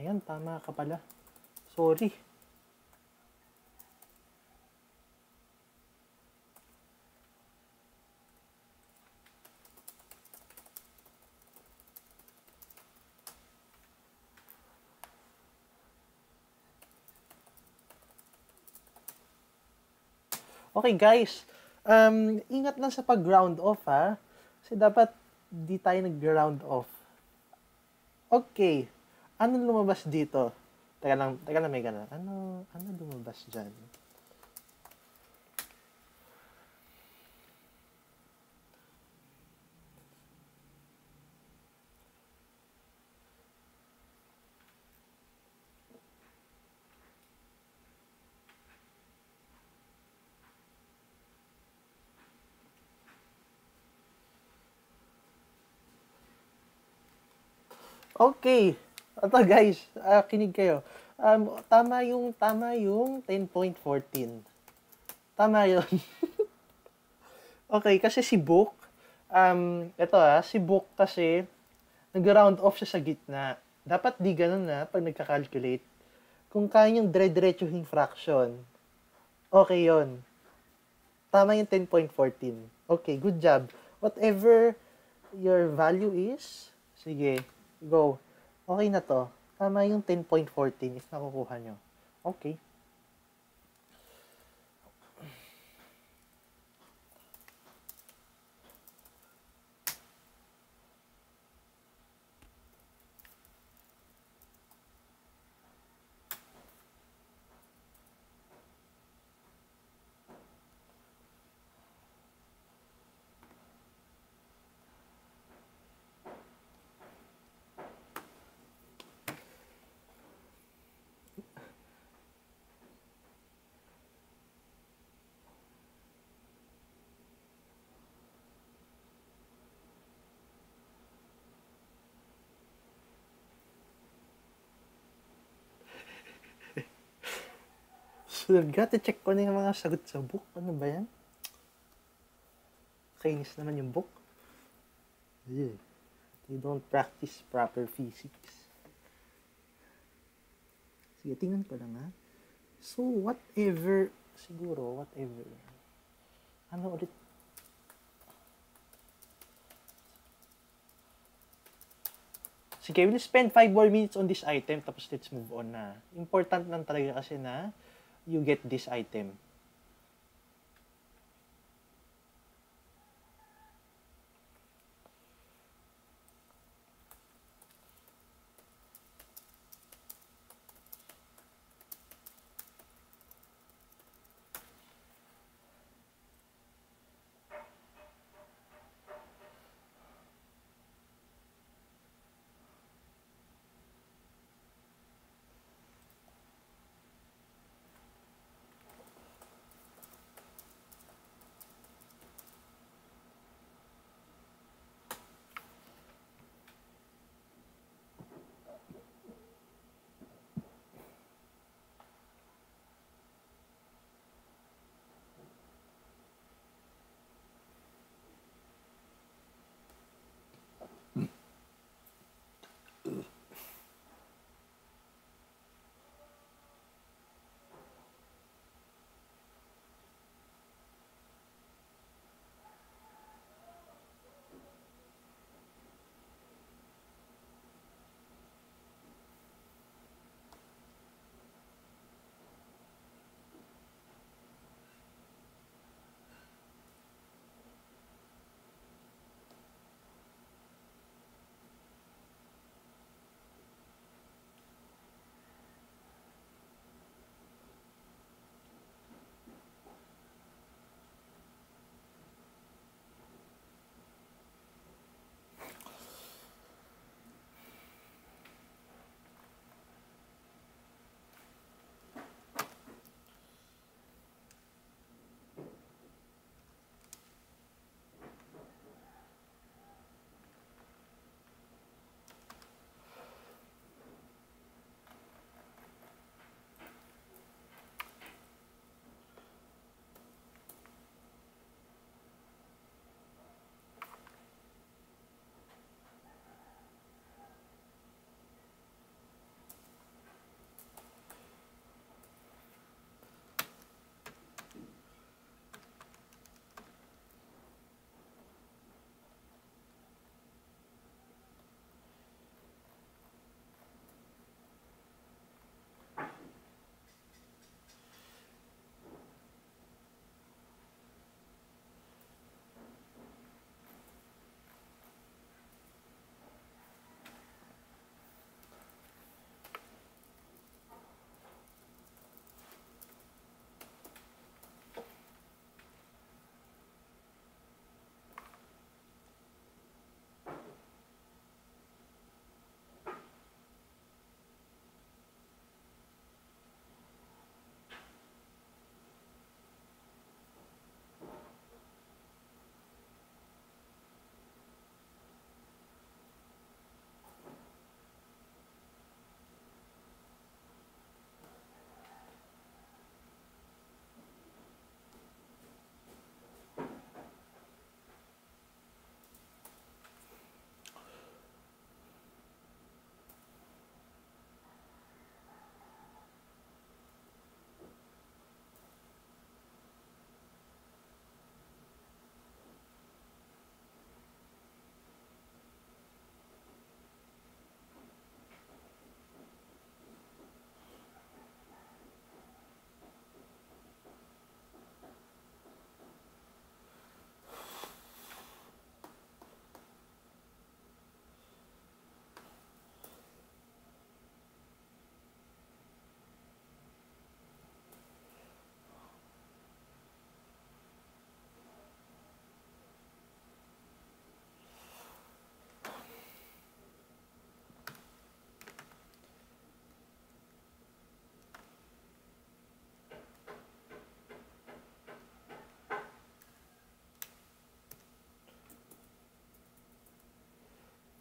Ayan, tama ka pala. Sorry. Okay guys, um, ingat lang sa pag-ground off ha. Kasi dapat di tayo nag-ground off. Okay. Ano lumabas dito? Teka lang, teka lang may ganun. Ano, ano lumabas dyan? Okay. Ito guys, uh, kinig kayo. Um, tama yung tama yung 10.14. Tama yun. <laughs> okay, kasi si Book, um, ito ah, si Book kasi nag-round off siya sa gitna. Dapat di ganun na pag nagka-calculate. Kung kaya yung dire-diretsuhing fraction, okay yon Tama yung 10.14. Okay, good job. Whatever your value is, sige, Go. Okay na to. Tama yung 10.14 if nakukuha nyo. Okay. Talaga, check ko na yung mga sagot sa book. Ano ba yan? Kainis naman yung book. Yeah. You don't practice proper physics. Sige, tingnan ko lang ha. So, whatever, siguro, whatever. Ano ulit? Sige, we'll spend 5 more minutes on this item tapos let's move on na. Important lang talaga kasi na you get this item.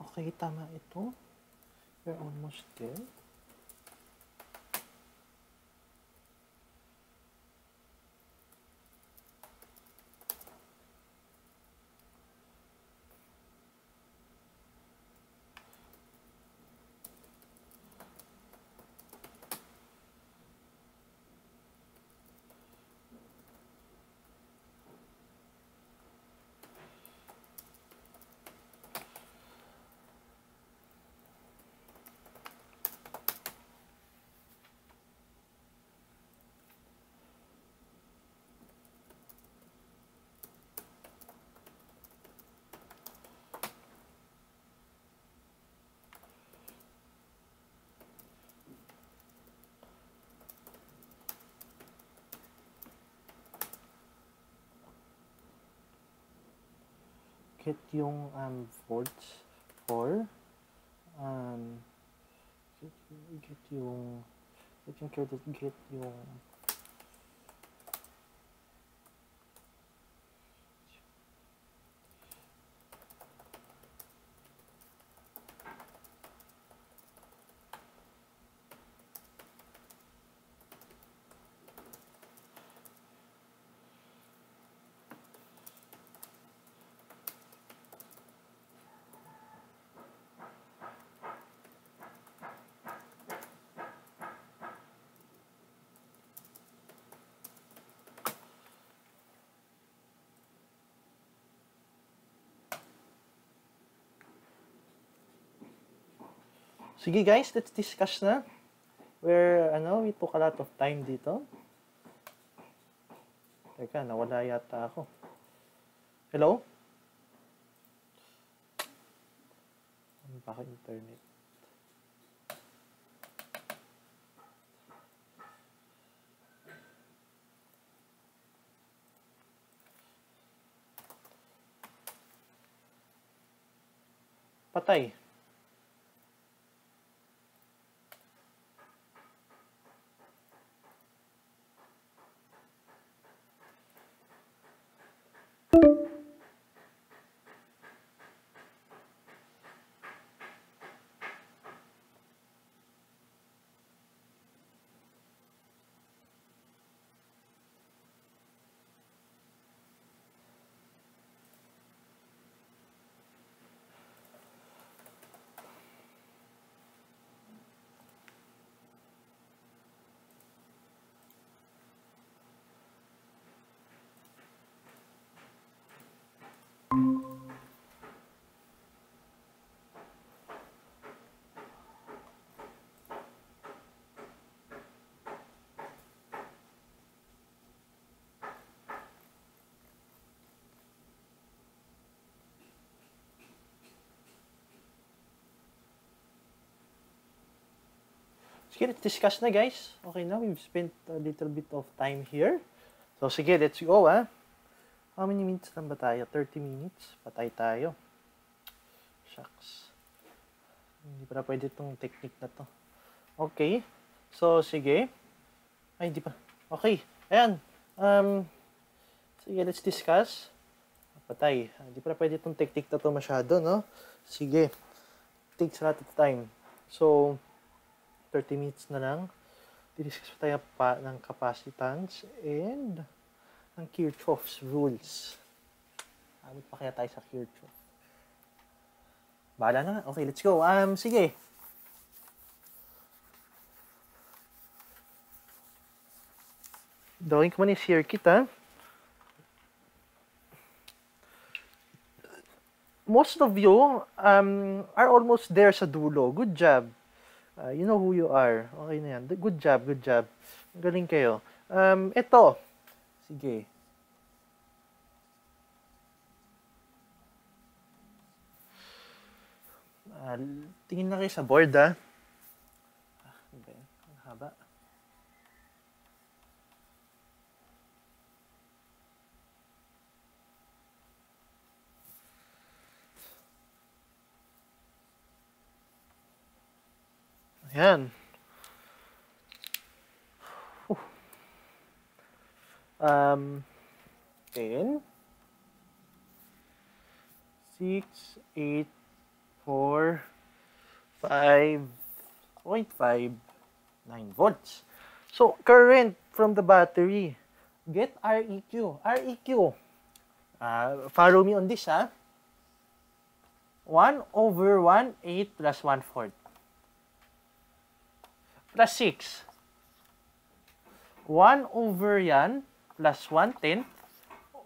Okay, tama ito. We're almost there. Get yung um, volts for um, get, get yung get yung credit get yung Sige guys, let's discuss na. Where, ano, we took a lot of time dito. Teka, nawala yata ako. Hello? Ano ba internet? Patay. Sige, let's discuss na guys. Okay na, we've spent a little bit of time here. So sige, let's go ah. How many minutes lang ba tayo? 30 minutes? Patay tayo. Shucks. Hindi pa pwede itong technique na to. Okay. So, sige. Ay, hindi pa. Okay. Ayan. Um, sige, let's discuss. Patay. Hindi pa pwede itong technique na to masyado, no? Sige. Takes a lot of time. So, 30 minutes na lang. Didiscuss pa tayo pa ng capacitance and ang Kirchhoff's rules. Abot pa kaya tayo sa Kirchhoff. Bahala na. Okay, let's go. Um, sige. Drawing ko muna yung circuit, ha? Most of you um, are almost there sa dulo. Good job. Uh, you know who you are. Okay na yan. Good job, good job. Galing kayo. Um, ito. Sige. Uh, tingin na kayo sa board, ah. Ah, ano ba yan? Ang haba. Ayan. Whew. Um, 10, 6, 8, 4, 4, 5, 0.5, 9 volts. So, current from the battery. Get REQ. REQ. Uh, follow me on this, ha? 1 over 1, 8 plus 1 fourth. Plus 6. 1 over yan, plus 1 tenth.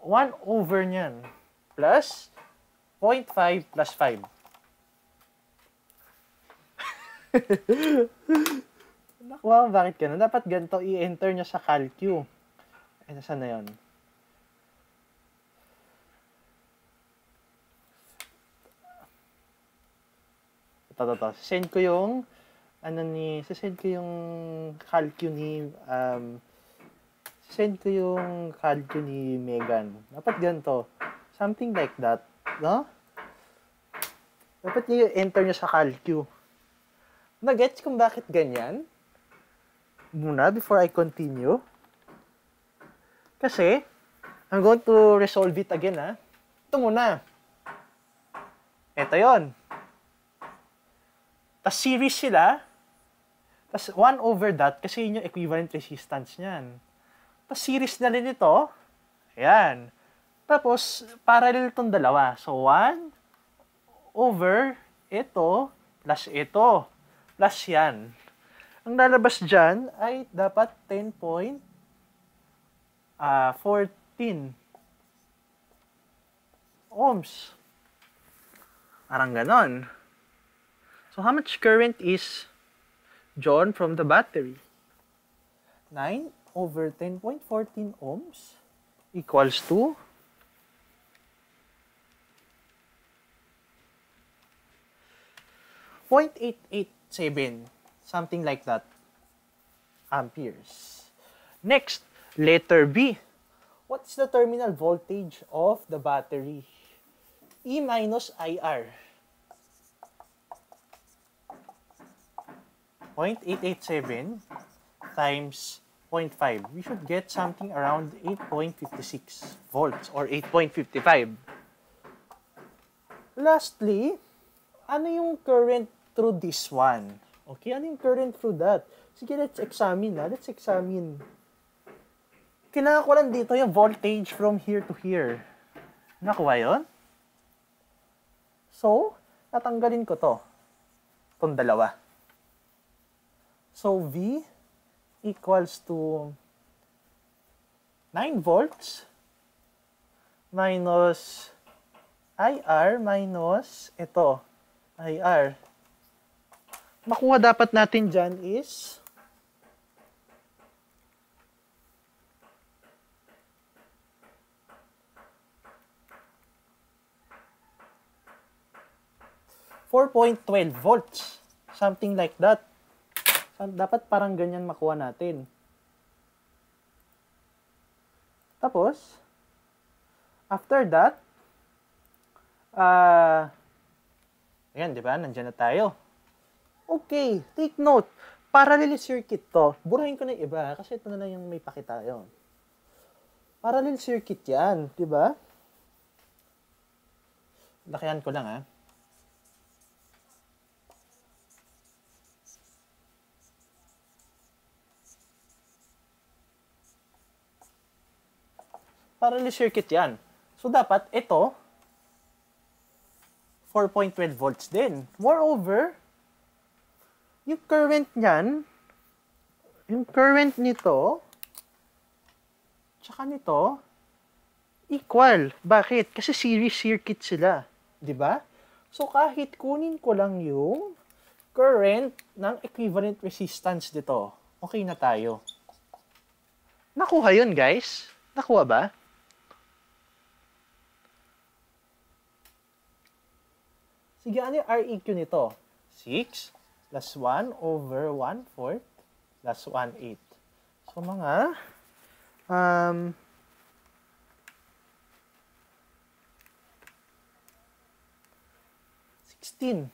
1 over nyan, plus 0.5 plus 5. Naku, <laughs> wow, bakit ganun? Dapat ganito i-enter nyo sa CalQ. Eh, nasaan na yun? Ito, ito, ito. Send ko yung, ano ni, send ko yung CalQ ni, um, send ko yung CalQ ni Megan. Dapat ganito. Something like that. No? Dapat nyo enter nyo sa CalQ. Nag-gets kung bakit ganyan? Muna, before I continue. Kasi, I'm going to resolve it again, ha? Ito muna. Ito yon. Tapos series sila. Tapos 1 over that, kasi yun yung equivalent resistance niyan. Tapos series na rin ito. Ayan. Tapos, parallel itong dalawa. So, 1 over ito plus ito. Plus yan. Ang lalabas dyan ay dapat 10.14. ohms. Parang ganon. So, how much current is drawn from the battery? 9 over 10.14 ohms equals to 0.887, something like that, amperes. Next, letter B. What's the terminal voltage of the battery? E minus IR. 0.887 times 0.5. We should get something around 8.56 volts or 8.55. Lastly, ano yung current through this one? Okay, ano yung current through that? Sige, let's examine na. Let's examine. Kailangan ko lang dito yung voltage from here to here. Nakuha yun? So, tatanggalin ko to. Itong dalawa. So, V equals to 9 volts minus IR minus ito, IR. Makuha dapat natin dyan is four point twelve volts. Something like that. Dapat parang ganyan makuha natin. Tapos, after that, ah, uh, ayan, di ba? Nandiyan na tayo. Okay, take note. Parallel circuit to. Burahin ko na yung iba kasi ito na lang yung may pakita yun. Parallel circuit yan, di ba? Lakihan ko lang, ha? Parallel circuit yan. So, dapat ito, 4.12 volts din. Moreover, yung current niyan, yung current nito, tsaka nito, equal. Bakit? Kasi series circuit sila. ba? Diba? So, kahit kunin ko lang yung current ng equivalent resistance dito, okay na tayo. Nakuha yun, guys? Nakuha ba? Sige, ano yung REQ nito? 6 plus 1 over 1 fourth plus 1 eighth. So, mga um, sixteen.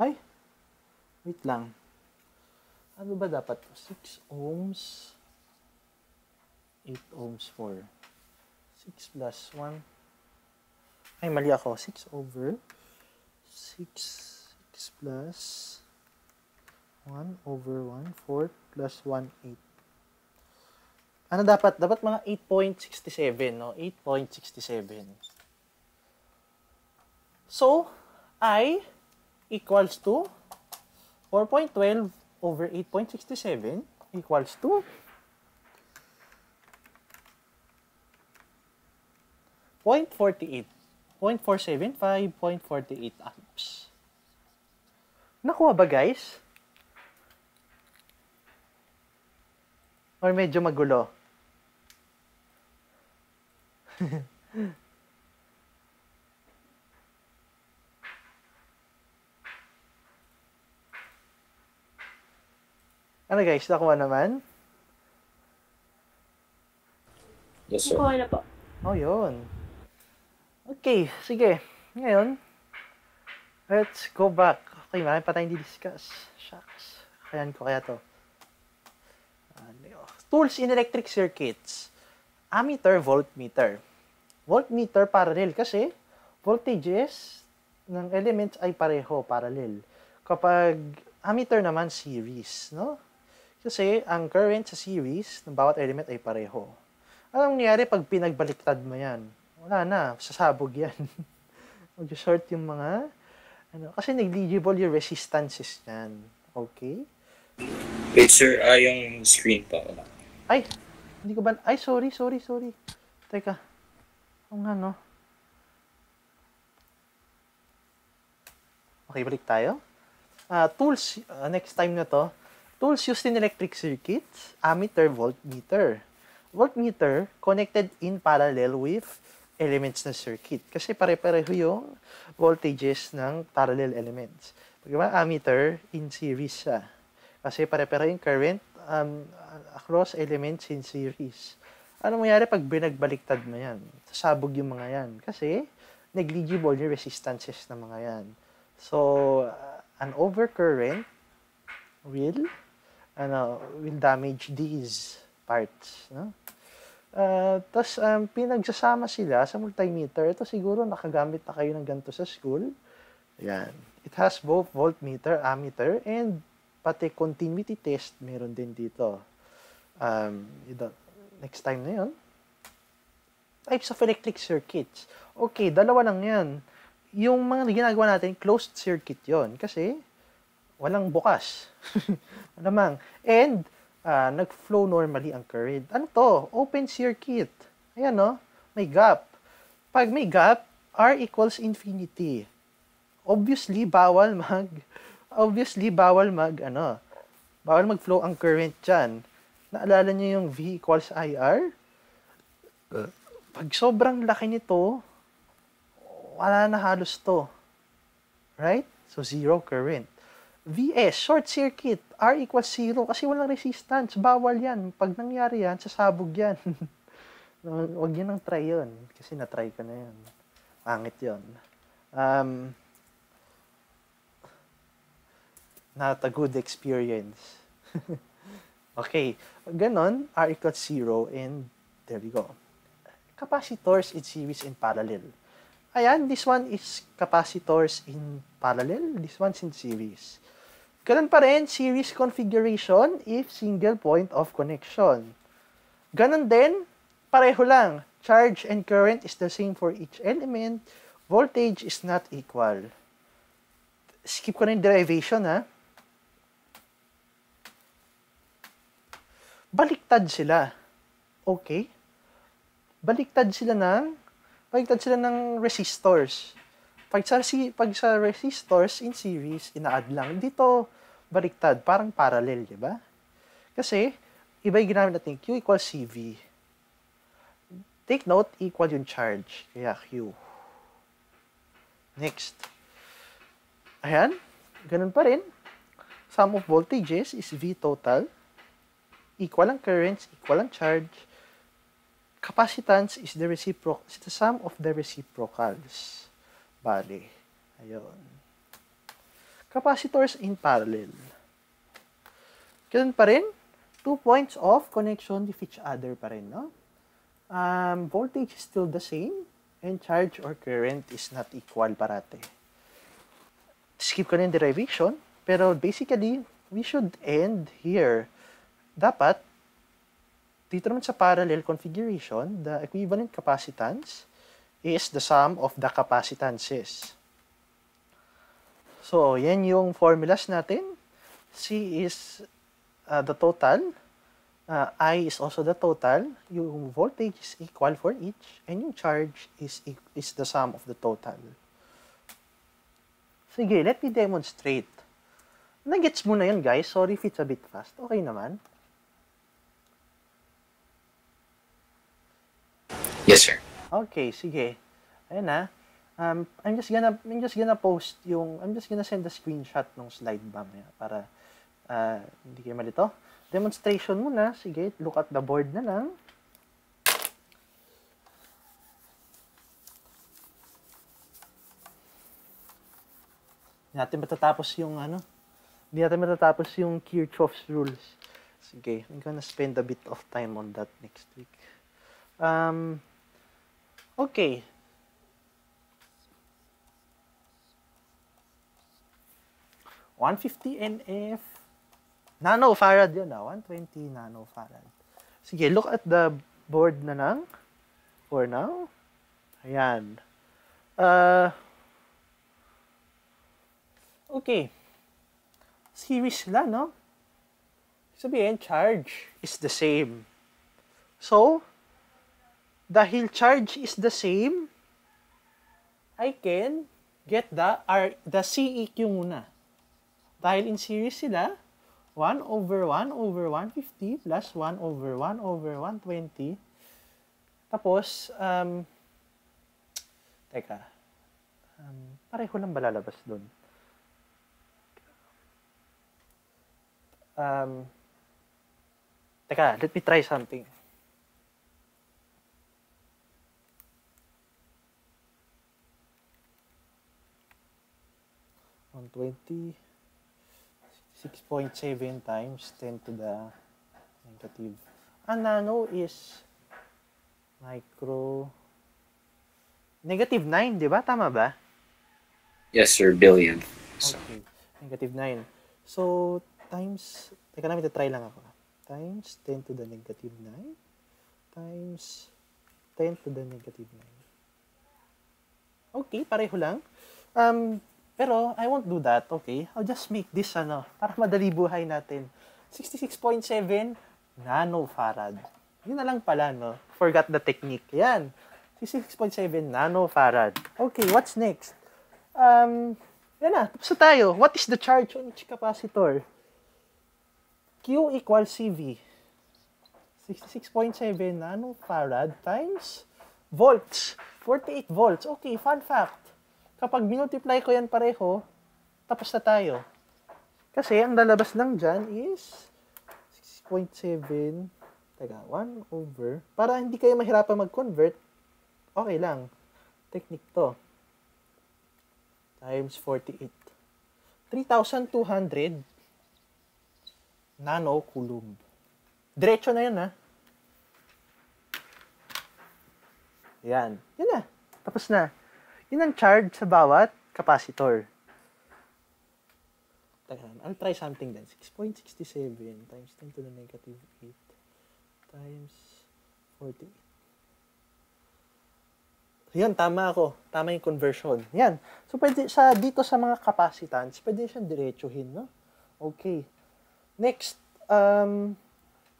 Ay, wait lang. Ano ba dapat? 6 ohms. 8 ohms for 6 plus 1. Ay, mali ako. 6 over 6, 6 plus 1 over 1, 4 plus 1, 8. Ano dapat? Dapat mga 8.67, no? 8.67. So, I equals to 4.12 over 8.67 equals to 0.48. 0.475, 0.48 amps. Nakuha ba guys? Or medyo magulo? <laughs> ano guys, nakuha naman? Yes, sir. Okay na po. Oh, yun. Okay, sige. Ngayon, let's go back. Okay, marami pa tayong di-discuss. Shucks. Kayan ko kaya to. Ano, Tools in electric circuits. Ammeter, voltmeter. Voltmeter parallel kasi voltages ng elements ay pareho, parallel. Kapag ammeter naman series, no? Kasi ang current sa series ng bawat element ay pareho. Anong nangyari pag pinagbaliktad mo yan? Wala na, sasabog yan. <laughs> Mag-short yung mga, ano, kasi negligible yung resistances niyan. Okay? Wait, sir. Ah, yung screen pa. Wala. Ay, hindi ko ba, ay, sorry, sorry, sorry. Teka. Oo nga, no? Okay, balik tayo. Ah, tools, ah, next time na to. Tools used in electric circuits, ammeter, voltmeter. Voltmeter connected in parallel with elements ng circuit. Kasi pare-pareho yung voltages ng parallel elements. Pag ba, ammeter, in series siya. Kasi pare-pareho yung current um, across elements in series. Ano mangyari pag binagbaliktad mo yan? Sasabog yung mga yan. Kasi negligible yung resistances ng mga yan. So, uh, an overcurrent will ano, will damage these parts. No? Uh, Tapos, um, pinagsasama sila sa multimeter. Ito siguro nakagamit na kayo ng ganito sa school. Yan. It has both voltmeter, ammeter, and pati continuity test meron din dito. Um, next time na yun. Types of electric circuits. Okay, dalawa lang yan. Yung mga ginagawa natin, closed circuit yon Kasi, walang bukas. <laughs> Malamang. And, uh, nag-flow normally ang current. Ano to? Open circuit. Ayan, no? May gap. Pag may gap, R equals infinity. Obviously, bawal mag, obviously, bawal mag, ano, bawal mag-flow ang current dyan. Naalala niyo yung V equals IR? Pag sobrang laki nito, wala na halos to. Right? So, zero current. VS, short circuit, R equals 0 kasi walang resistance. Bawal yan. Pag nangyari yan, sasabog yan. <laughs> Huwag yun ang try yun. Kasi na-try ko na yun. Pangit yun. Um, not a good experience. <laughs> okay. Ganon, R equals 0 and there we go. Capacitors in series and parallel. Ayan, this one is capacitors in parallel. This one's in series. Ganun pa rin, series configuration if single point of connection. Ganun din, pareho lang. Charge and current is the same for each element. Voltage is not equal. Skip ko na yung derivation, ha? Baliktad sila. Okay? Baliktad sila ng baliktad sila ng resistors. Pag sa, pag sa resistors in series, ina-add lang. Dito, baliktad. Parang parallel, di ba? Kasi, iba yung ginamit natin. Q equals CV. Take note, equal yung charge. Kaya Q. Next. Ayan. Ganun pa rin. Sum of voltages is V total. Equal ang currents, equal ang charge. Capacitance is the reciprocal, is the sum of the reciprocals. Bali. Ayun. Capacitors in parallel. ganun pa rin. Two points of connection with each other pa rin, no? Um, voltage is still the same and charge or current is not equal parate. Skip ko na yung derivation, pero basically, we should end here. Dapat, dito naman sa parallel configuration, the equivalent capacitance is the sum of the capacitances. So, yan yung formulas natin. C is uh, the total. Uh, I is also the total. Yung voltage is equal for each. And yung charge is, is the sum of the total. Sige, let me demonstrate. Nagets mo na yun, guys. Sorry if it's a bit fast. Okay naman. Yes, sir. Okay, sige. Ayan na. Um, I'm just gonna I'm just gonna post yung I'm just gonna send a screenshot ng slide mamaya para uh, hindi kayo malito. Demonstration muna. Sige, look at the board na lang. Hindi natin matatapos yung ano. Hindi natin matatapos yung Kirchhoff's rules. Sige, I'm gonna spend a bit of time on that next week. Um, okay. One fifty NF. Nanofarad yun ah. 120 nanofarad. Sige, look at the board na lang. For now. Ayan. Uh, okay. Series sila, no? Sabihin, charge is the same. So, dahil charge is the same, I can get the R, the CEQ muna. Dahil in series sila, 1 over 1 over 150 plus 1 over 1 over 120. Tapos, um, teka, um, pareho lang ba lalabas doon? Um, teka, let me try something. One twenty. 6.7 times 10 to the negative. Ang nano is micro negative 9, di ba? Tama ba? Yes, sir. Billion. So, Okay. Negative 9. So, times, teka namin, try lang ako. Times 10 to the negative 9 times 10 to the negative 9. Okay, pareho lang. Um, pero, I won't do that, okay? I'll just make this, ano, para madali buhay natin. 66.7 nanofarad. Yun na lang pala, no? Forgot the technique. Yan. 66.7 nanofarad. Okay, what's next? Um, yan na. Tapos na tayo. What is the charge on each capacitor? Q equals CV. 66.7 nanofarad times volts. 48 volts. Okay, fun fact. Kapag minultiply ko yan pareho, tapos na tayo. Kasi ang lalabas lang dyan is 6.7, teka, 1 over, para hindi kayo mahirapan mag-convert, okay lang. Technique to. Times 48. 3,200 nanocoulomb. Diretso na yun, ha? Yan. Yan na. Tapos na. Yun ang charge sa bawat capacitor. Teka, I'll try something then. 6.67 times 10 to the negative 8 times 40. Yan, tama ako. Tama yung conversion. Yan. So, pwede sa, dito sa mga capacitance, pwede siyang diretsuhin, no? Okay. Next, um,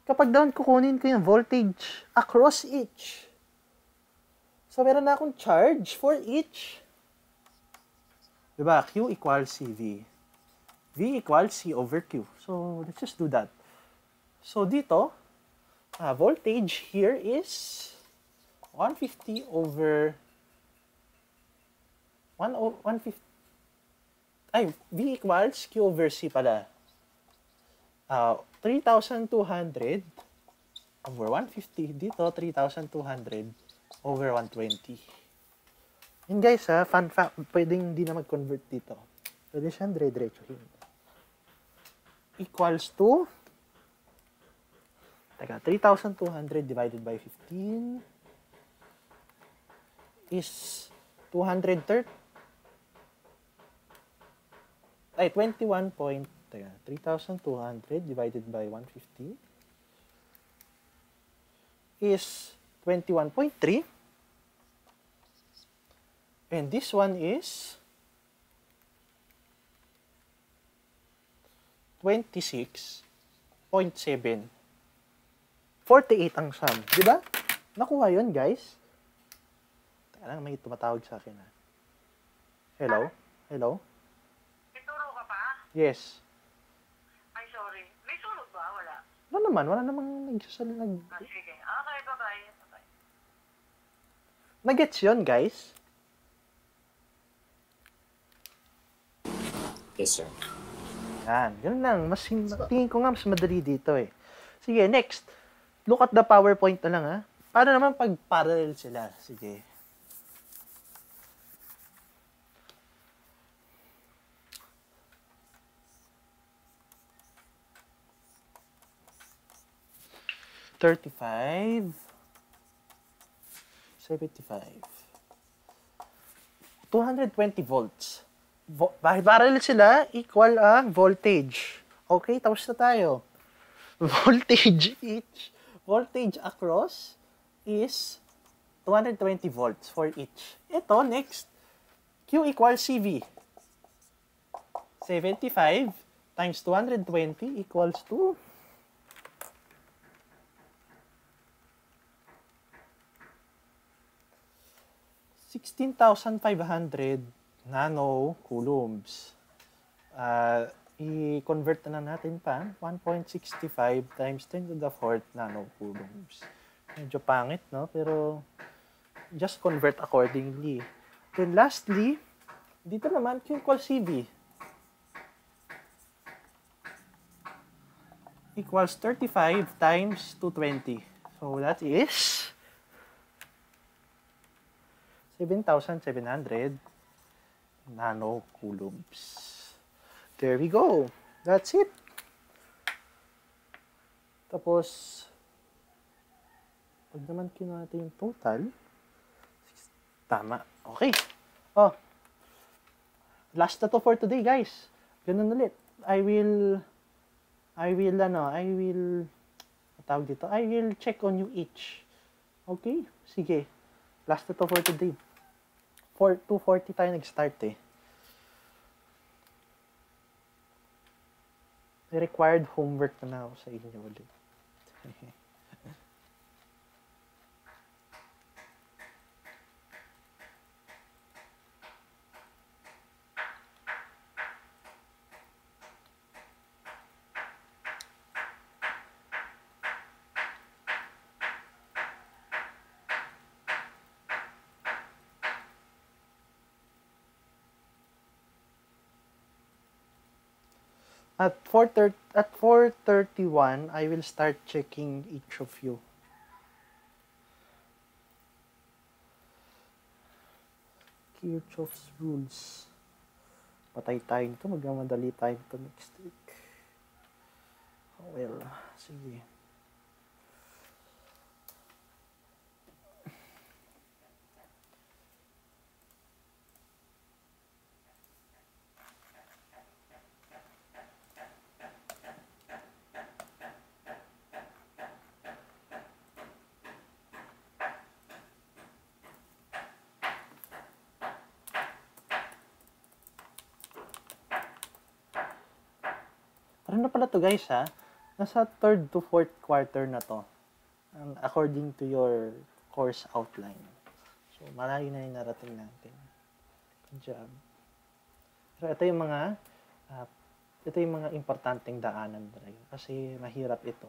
kapag doon kukunin ko yung voltage across each. So, meron na akong charge for each. Diba? Q equals CV. V equals C over Q. So, let's just do that. So, dito, uh, voltage here is 150 over 1 o- 150 ay, V equals Q over C pala. Uh, 3,200 over 150. Dito, 3,200 over 120. Yun guys ha, fun fact, pwedeng hindi na mag-convert dito. Pwede siyang dire-diretsuhin. Equals to Teka, 3,200 divided by 15 is 230. Ay, 21 point. Teka, 3,200 divided by 150 is 21.3. And this one is 26.7. 48 ang sum. Di ba? Nakuha yun, guys. Teka lang, may tumatawag sa akin. Ha? Hello? Hello? Ituro ka pa? Yes. Ay, sorry. May sunog ba? Wala. Wala naman. Wala namang nagsasal nag... Ah, sige. Okay, bye-bye. Bye-bye. Nagets yun, guys? Yes, sir. Yan. Ganun lang. Mas, tingin ko nga mas madali dito eh. Sige, next. Look at the PowerPoint na lang ha. Paano naman pag parallel sila? Sige. Thirty-five. Seventy-five. 220 volts. Bakit sila equal ang voltage. Okay, tapos na tayo. <laughs> Voltage each, voltage across is 220 volts for each. Ito, next, Q equals CV. 75 times 220 equals to 16,500 nanocoulombs. Uh, ah, i-convert na natin pa 1.65 times 10 to the 4th nanocoulombs. Medyo pangit, no? Pero just convert accordingly. Then lastly, dito naman Q equals CV. Equals 35 times 220. So that is 7,700 nano coulombs. There we go. That's it. Tapos, pag naman kinuha natin yung total, tama. Okay. Oh. Last na to for today, guys. Ganun ulit. I will, I will, ano, I will, tawag dito, I will check on you each. Okay? Sige. Last na to for today. For 2.40 tayo nag-start eh. Required homework na na ako sa inyo ulit. <laughs> At 4:30 at 4:31 I will start checking each of you. Kirchhoff's rules. Patay tayo nito. Magmamadali tayo nito next week. Oh, well, sige. Ano na pala to guys ha? Nasa third to fourth quarter na to. Um, according to your course outline. So, malayo na yung narating natin. Good job. Pero ito yung mga uh, ito yung mga importanteng daanan talaga. Kasi mahirap ito.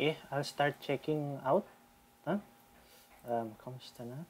Okay, I'll start checking out. Huh? Um, kamusta na?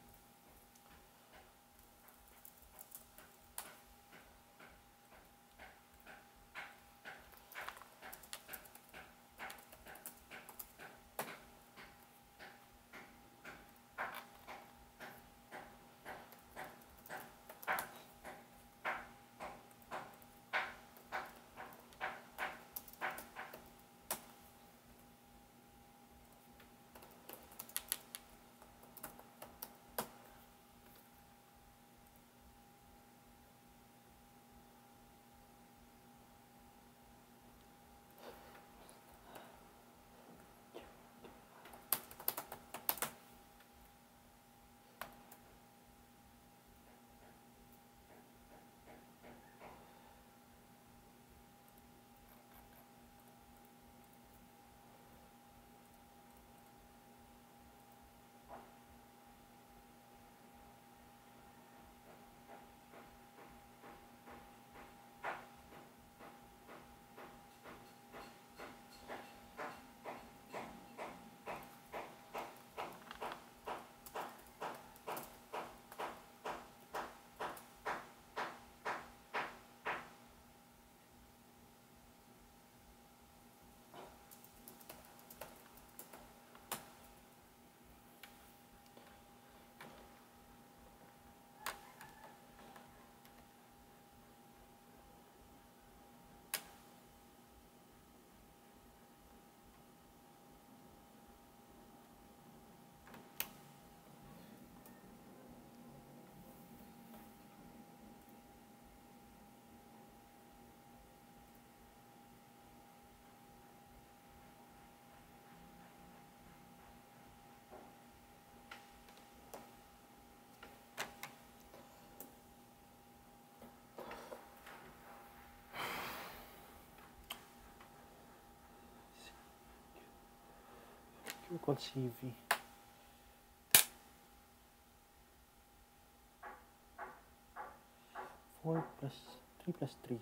Call CV. Four plus three plus three.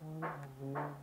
One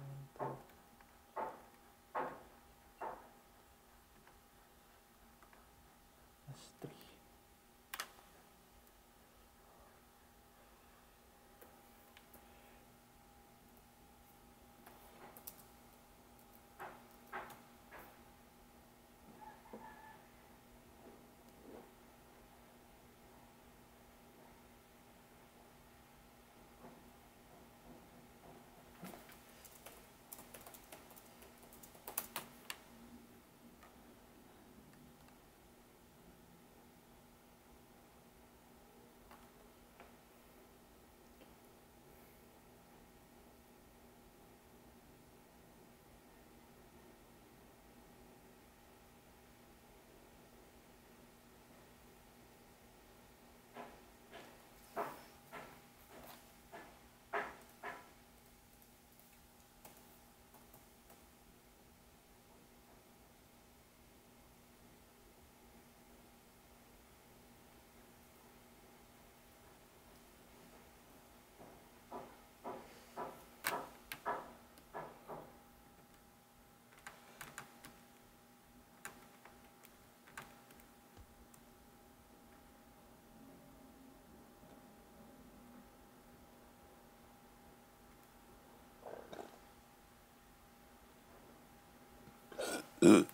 Ugh.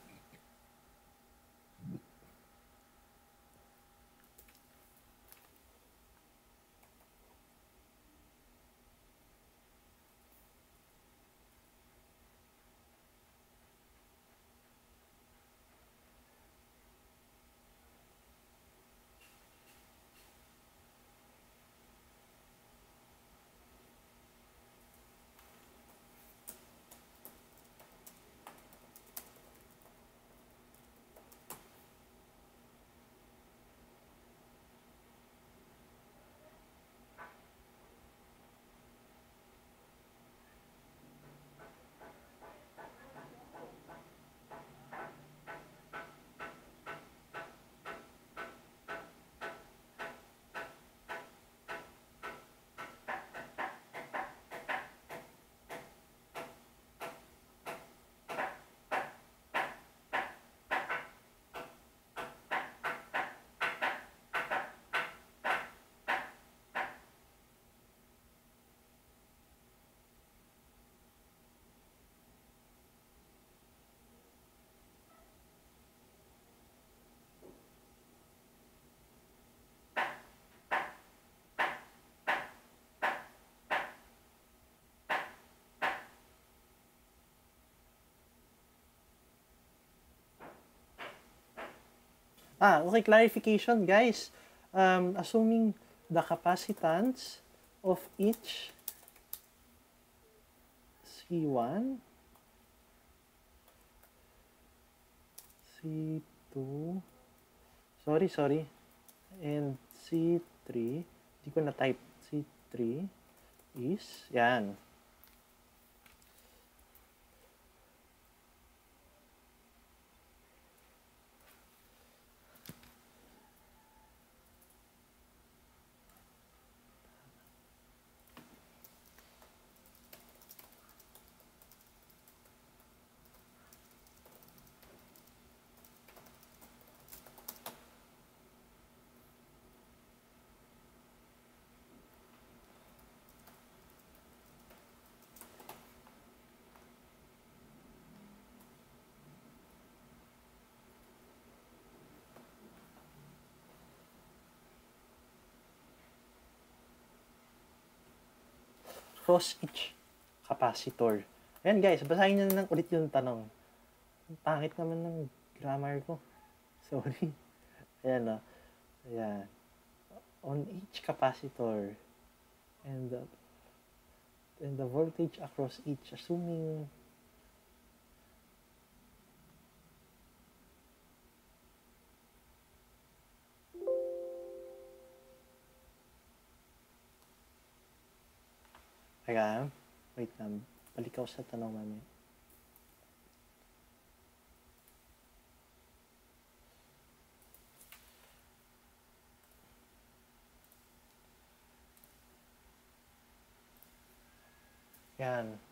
Ah, okay, clarification, guys. Um, assuming the capacitance of each C1, C2, sorry, sorry, and C3, hindi ko na-type, C3 is, yan, cross each capacitor. Ayan guys, basahin nyo na lang ulit yung tanong. Ang pangit naman ng grammar ko. <laughs> Sorry. Ayan o. Ayan. On each capacitor and the, and the voltage across each, assuming Teka, wait lang. Balik ako sa tanong namin. Yan.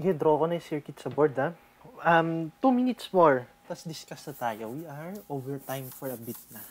Sige, draw ko na yung circuit sa board, ha? Um, two minutes more. Tapos discuss na tayo. We are over time for a bit na.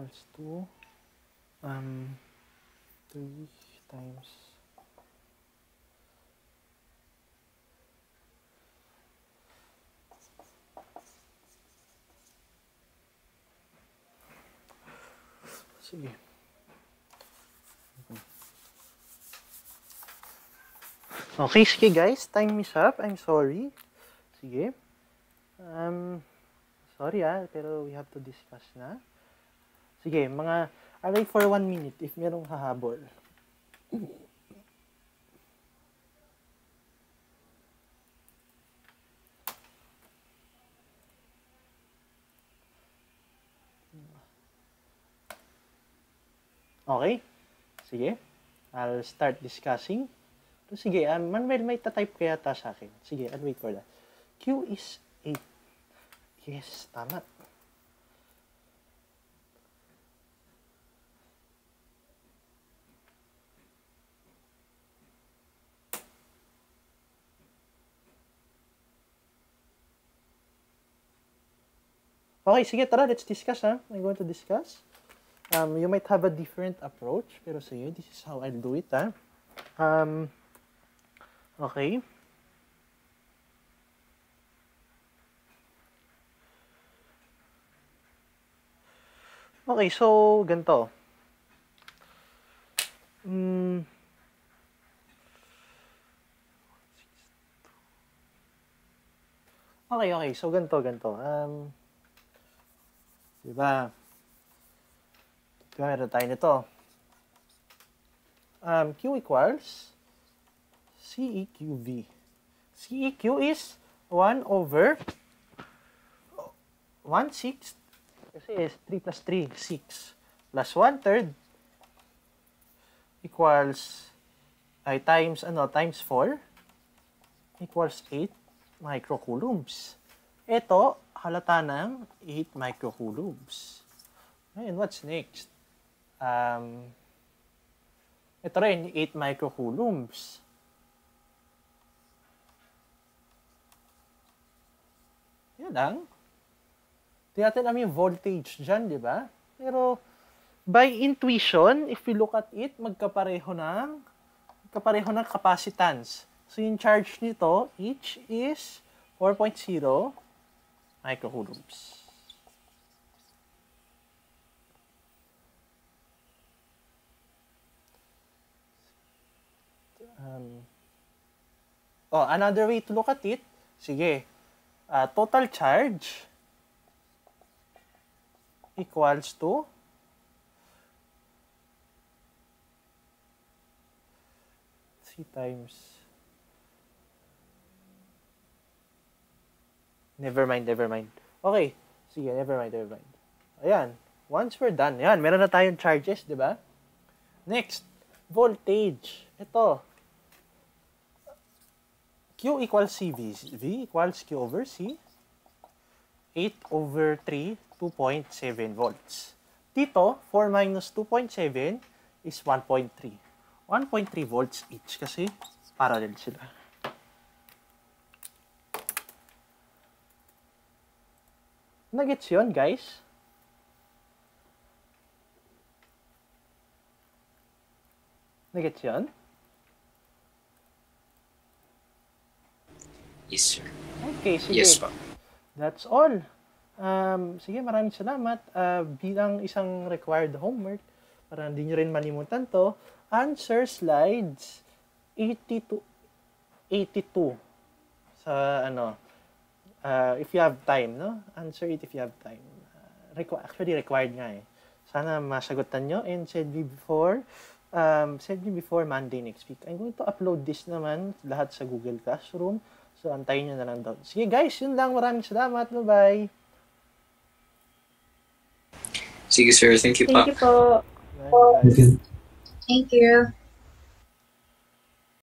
Equals to um 3 times Sige. Okay, sige guys. Time is up. I'm sorry. Sige. Um, sorry ah, pero we have to discuss na. Sige, mga array for one minute if merong hahabol. Okay? Sige. I'll start discussing. So, sige, um, Manuel, may tatype kaya ta sa akin. Sige, I'll wait for that. Q is 8. Yes, tama. Okay, sige, tara, let's discuss, ha? I'm going to discuss. Um, you might have a different approach, pero sige, this is how I'll do it, ha? Um, okay. Okay, so, ganito. Mm, okay, okay. So, ganito, ganito. Um, Diba? Diba, meron tayo nito. Um, Q equals CEQV. CEQ is 1 over 1 sixth kasi is 3 plus 3, 6 plus 1 third equals ay times ano times 4 equals 8 microcoulombs. Ito, halata ng 8 microcoulombs. Ngayon, what's next? Um, ito rin, 8 microcoulombs. Yan lang. Di natin alam yung voltage dyan, di ba? Pero, by intuition, if we look at it, magkapareho ng, magkapareho ng capacitance. So, yung charge nito, each is 4.0 microcoulombs. Um, oh, another way to look at it, sige, uh, total charge equals to C times Never mind, never mind. Okay. Sige, never mind, never mind. Ayan. Once we're done, ayan, meron na tayong charges, di ba? Next, voltage. Ito. Q equals CV. V equals Q over C. 8 over 3, 2.7 volts. Dito, 4 minus 2.7 is 1.3. 1.3 volts each kasi parallel sila. Nagets yun, guys? Nagets yun? Yes, sir. Okay, sige. Yes, pa. That's all. Um, sige, maraming salamat. Uh, bilang isang required homework, para hindi nyo rin malimutan to, answer slides 82, 82 sa ano, uh, if you have time, no? Answer it if you have time. Uh, requ- actually, required nga eh. Sana masagutan nyo and said me before, um, said me before Monday next week. I'm going to upload this naman lahat sa Google Classroom. So, antayin nyo na lang daw. Sige guys, yun lang. Maraming salamat. Bye-bye. Sige, sir. Thank you pa. Thank you po. Bye-bye. Thank you.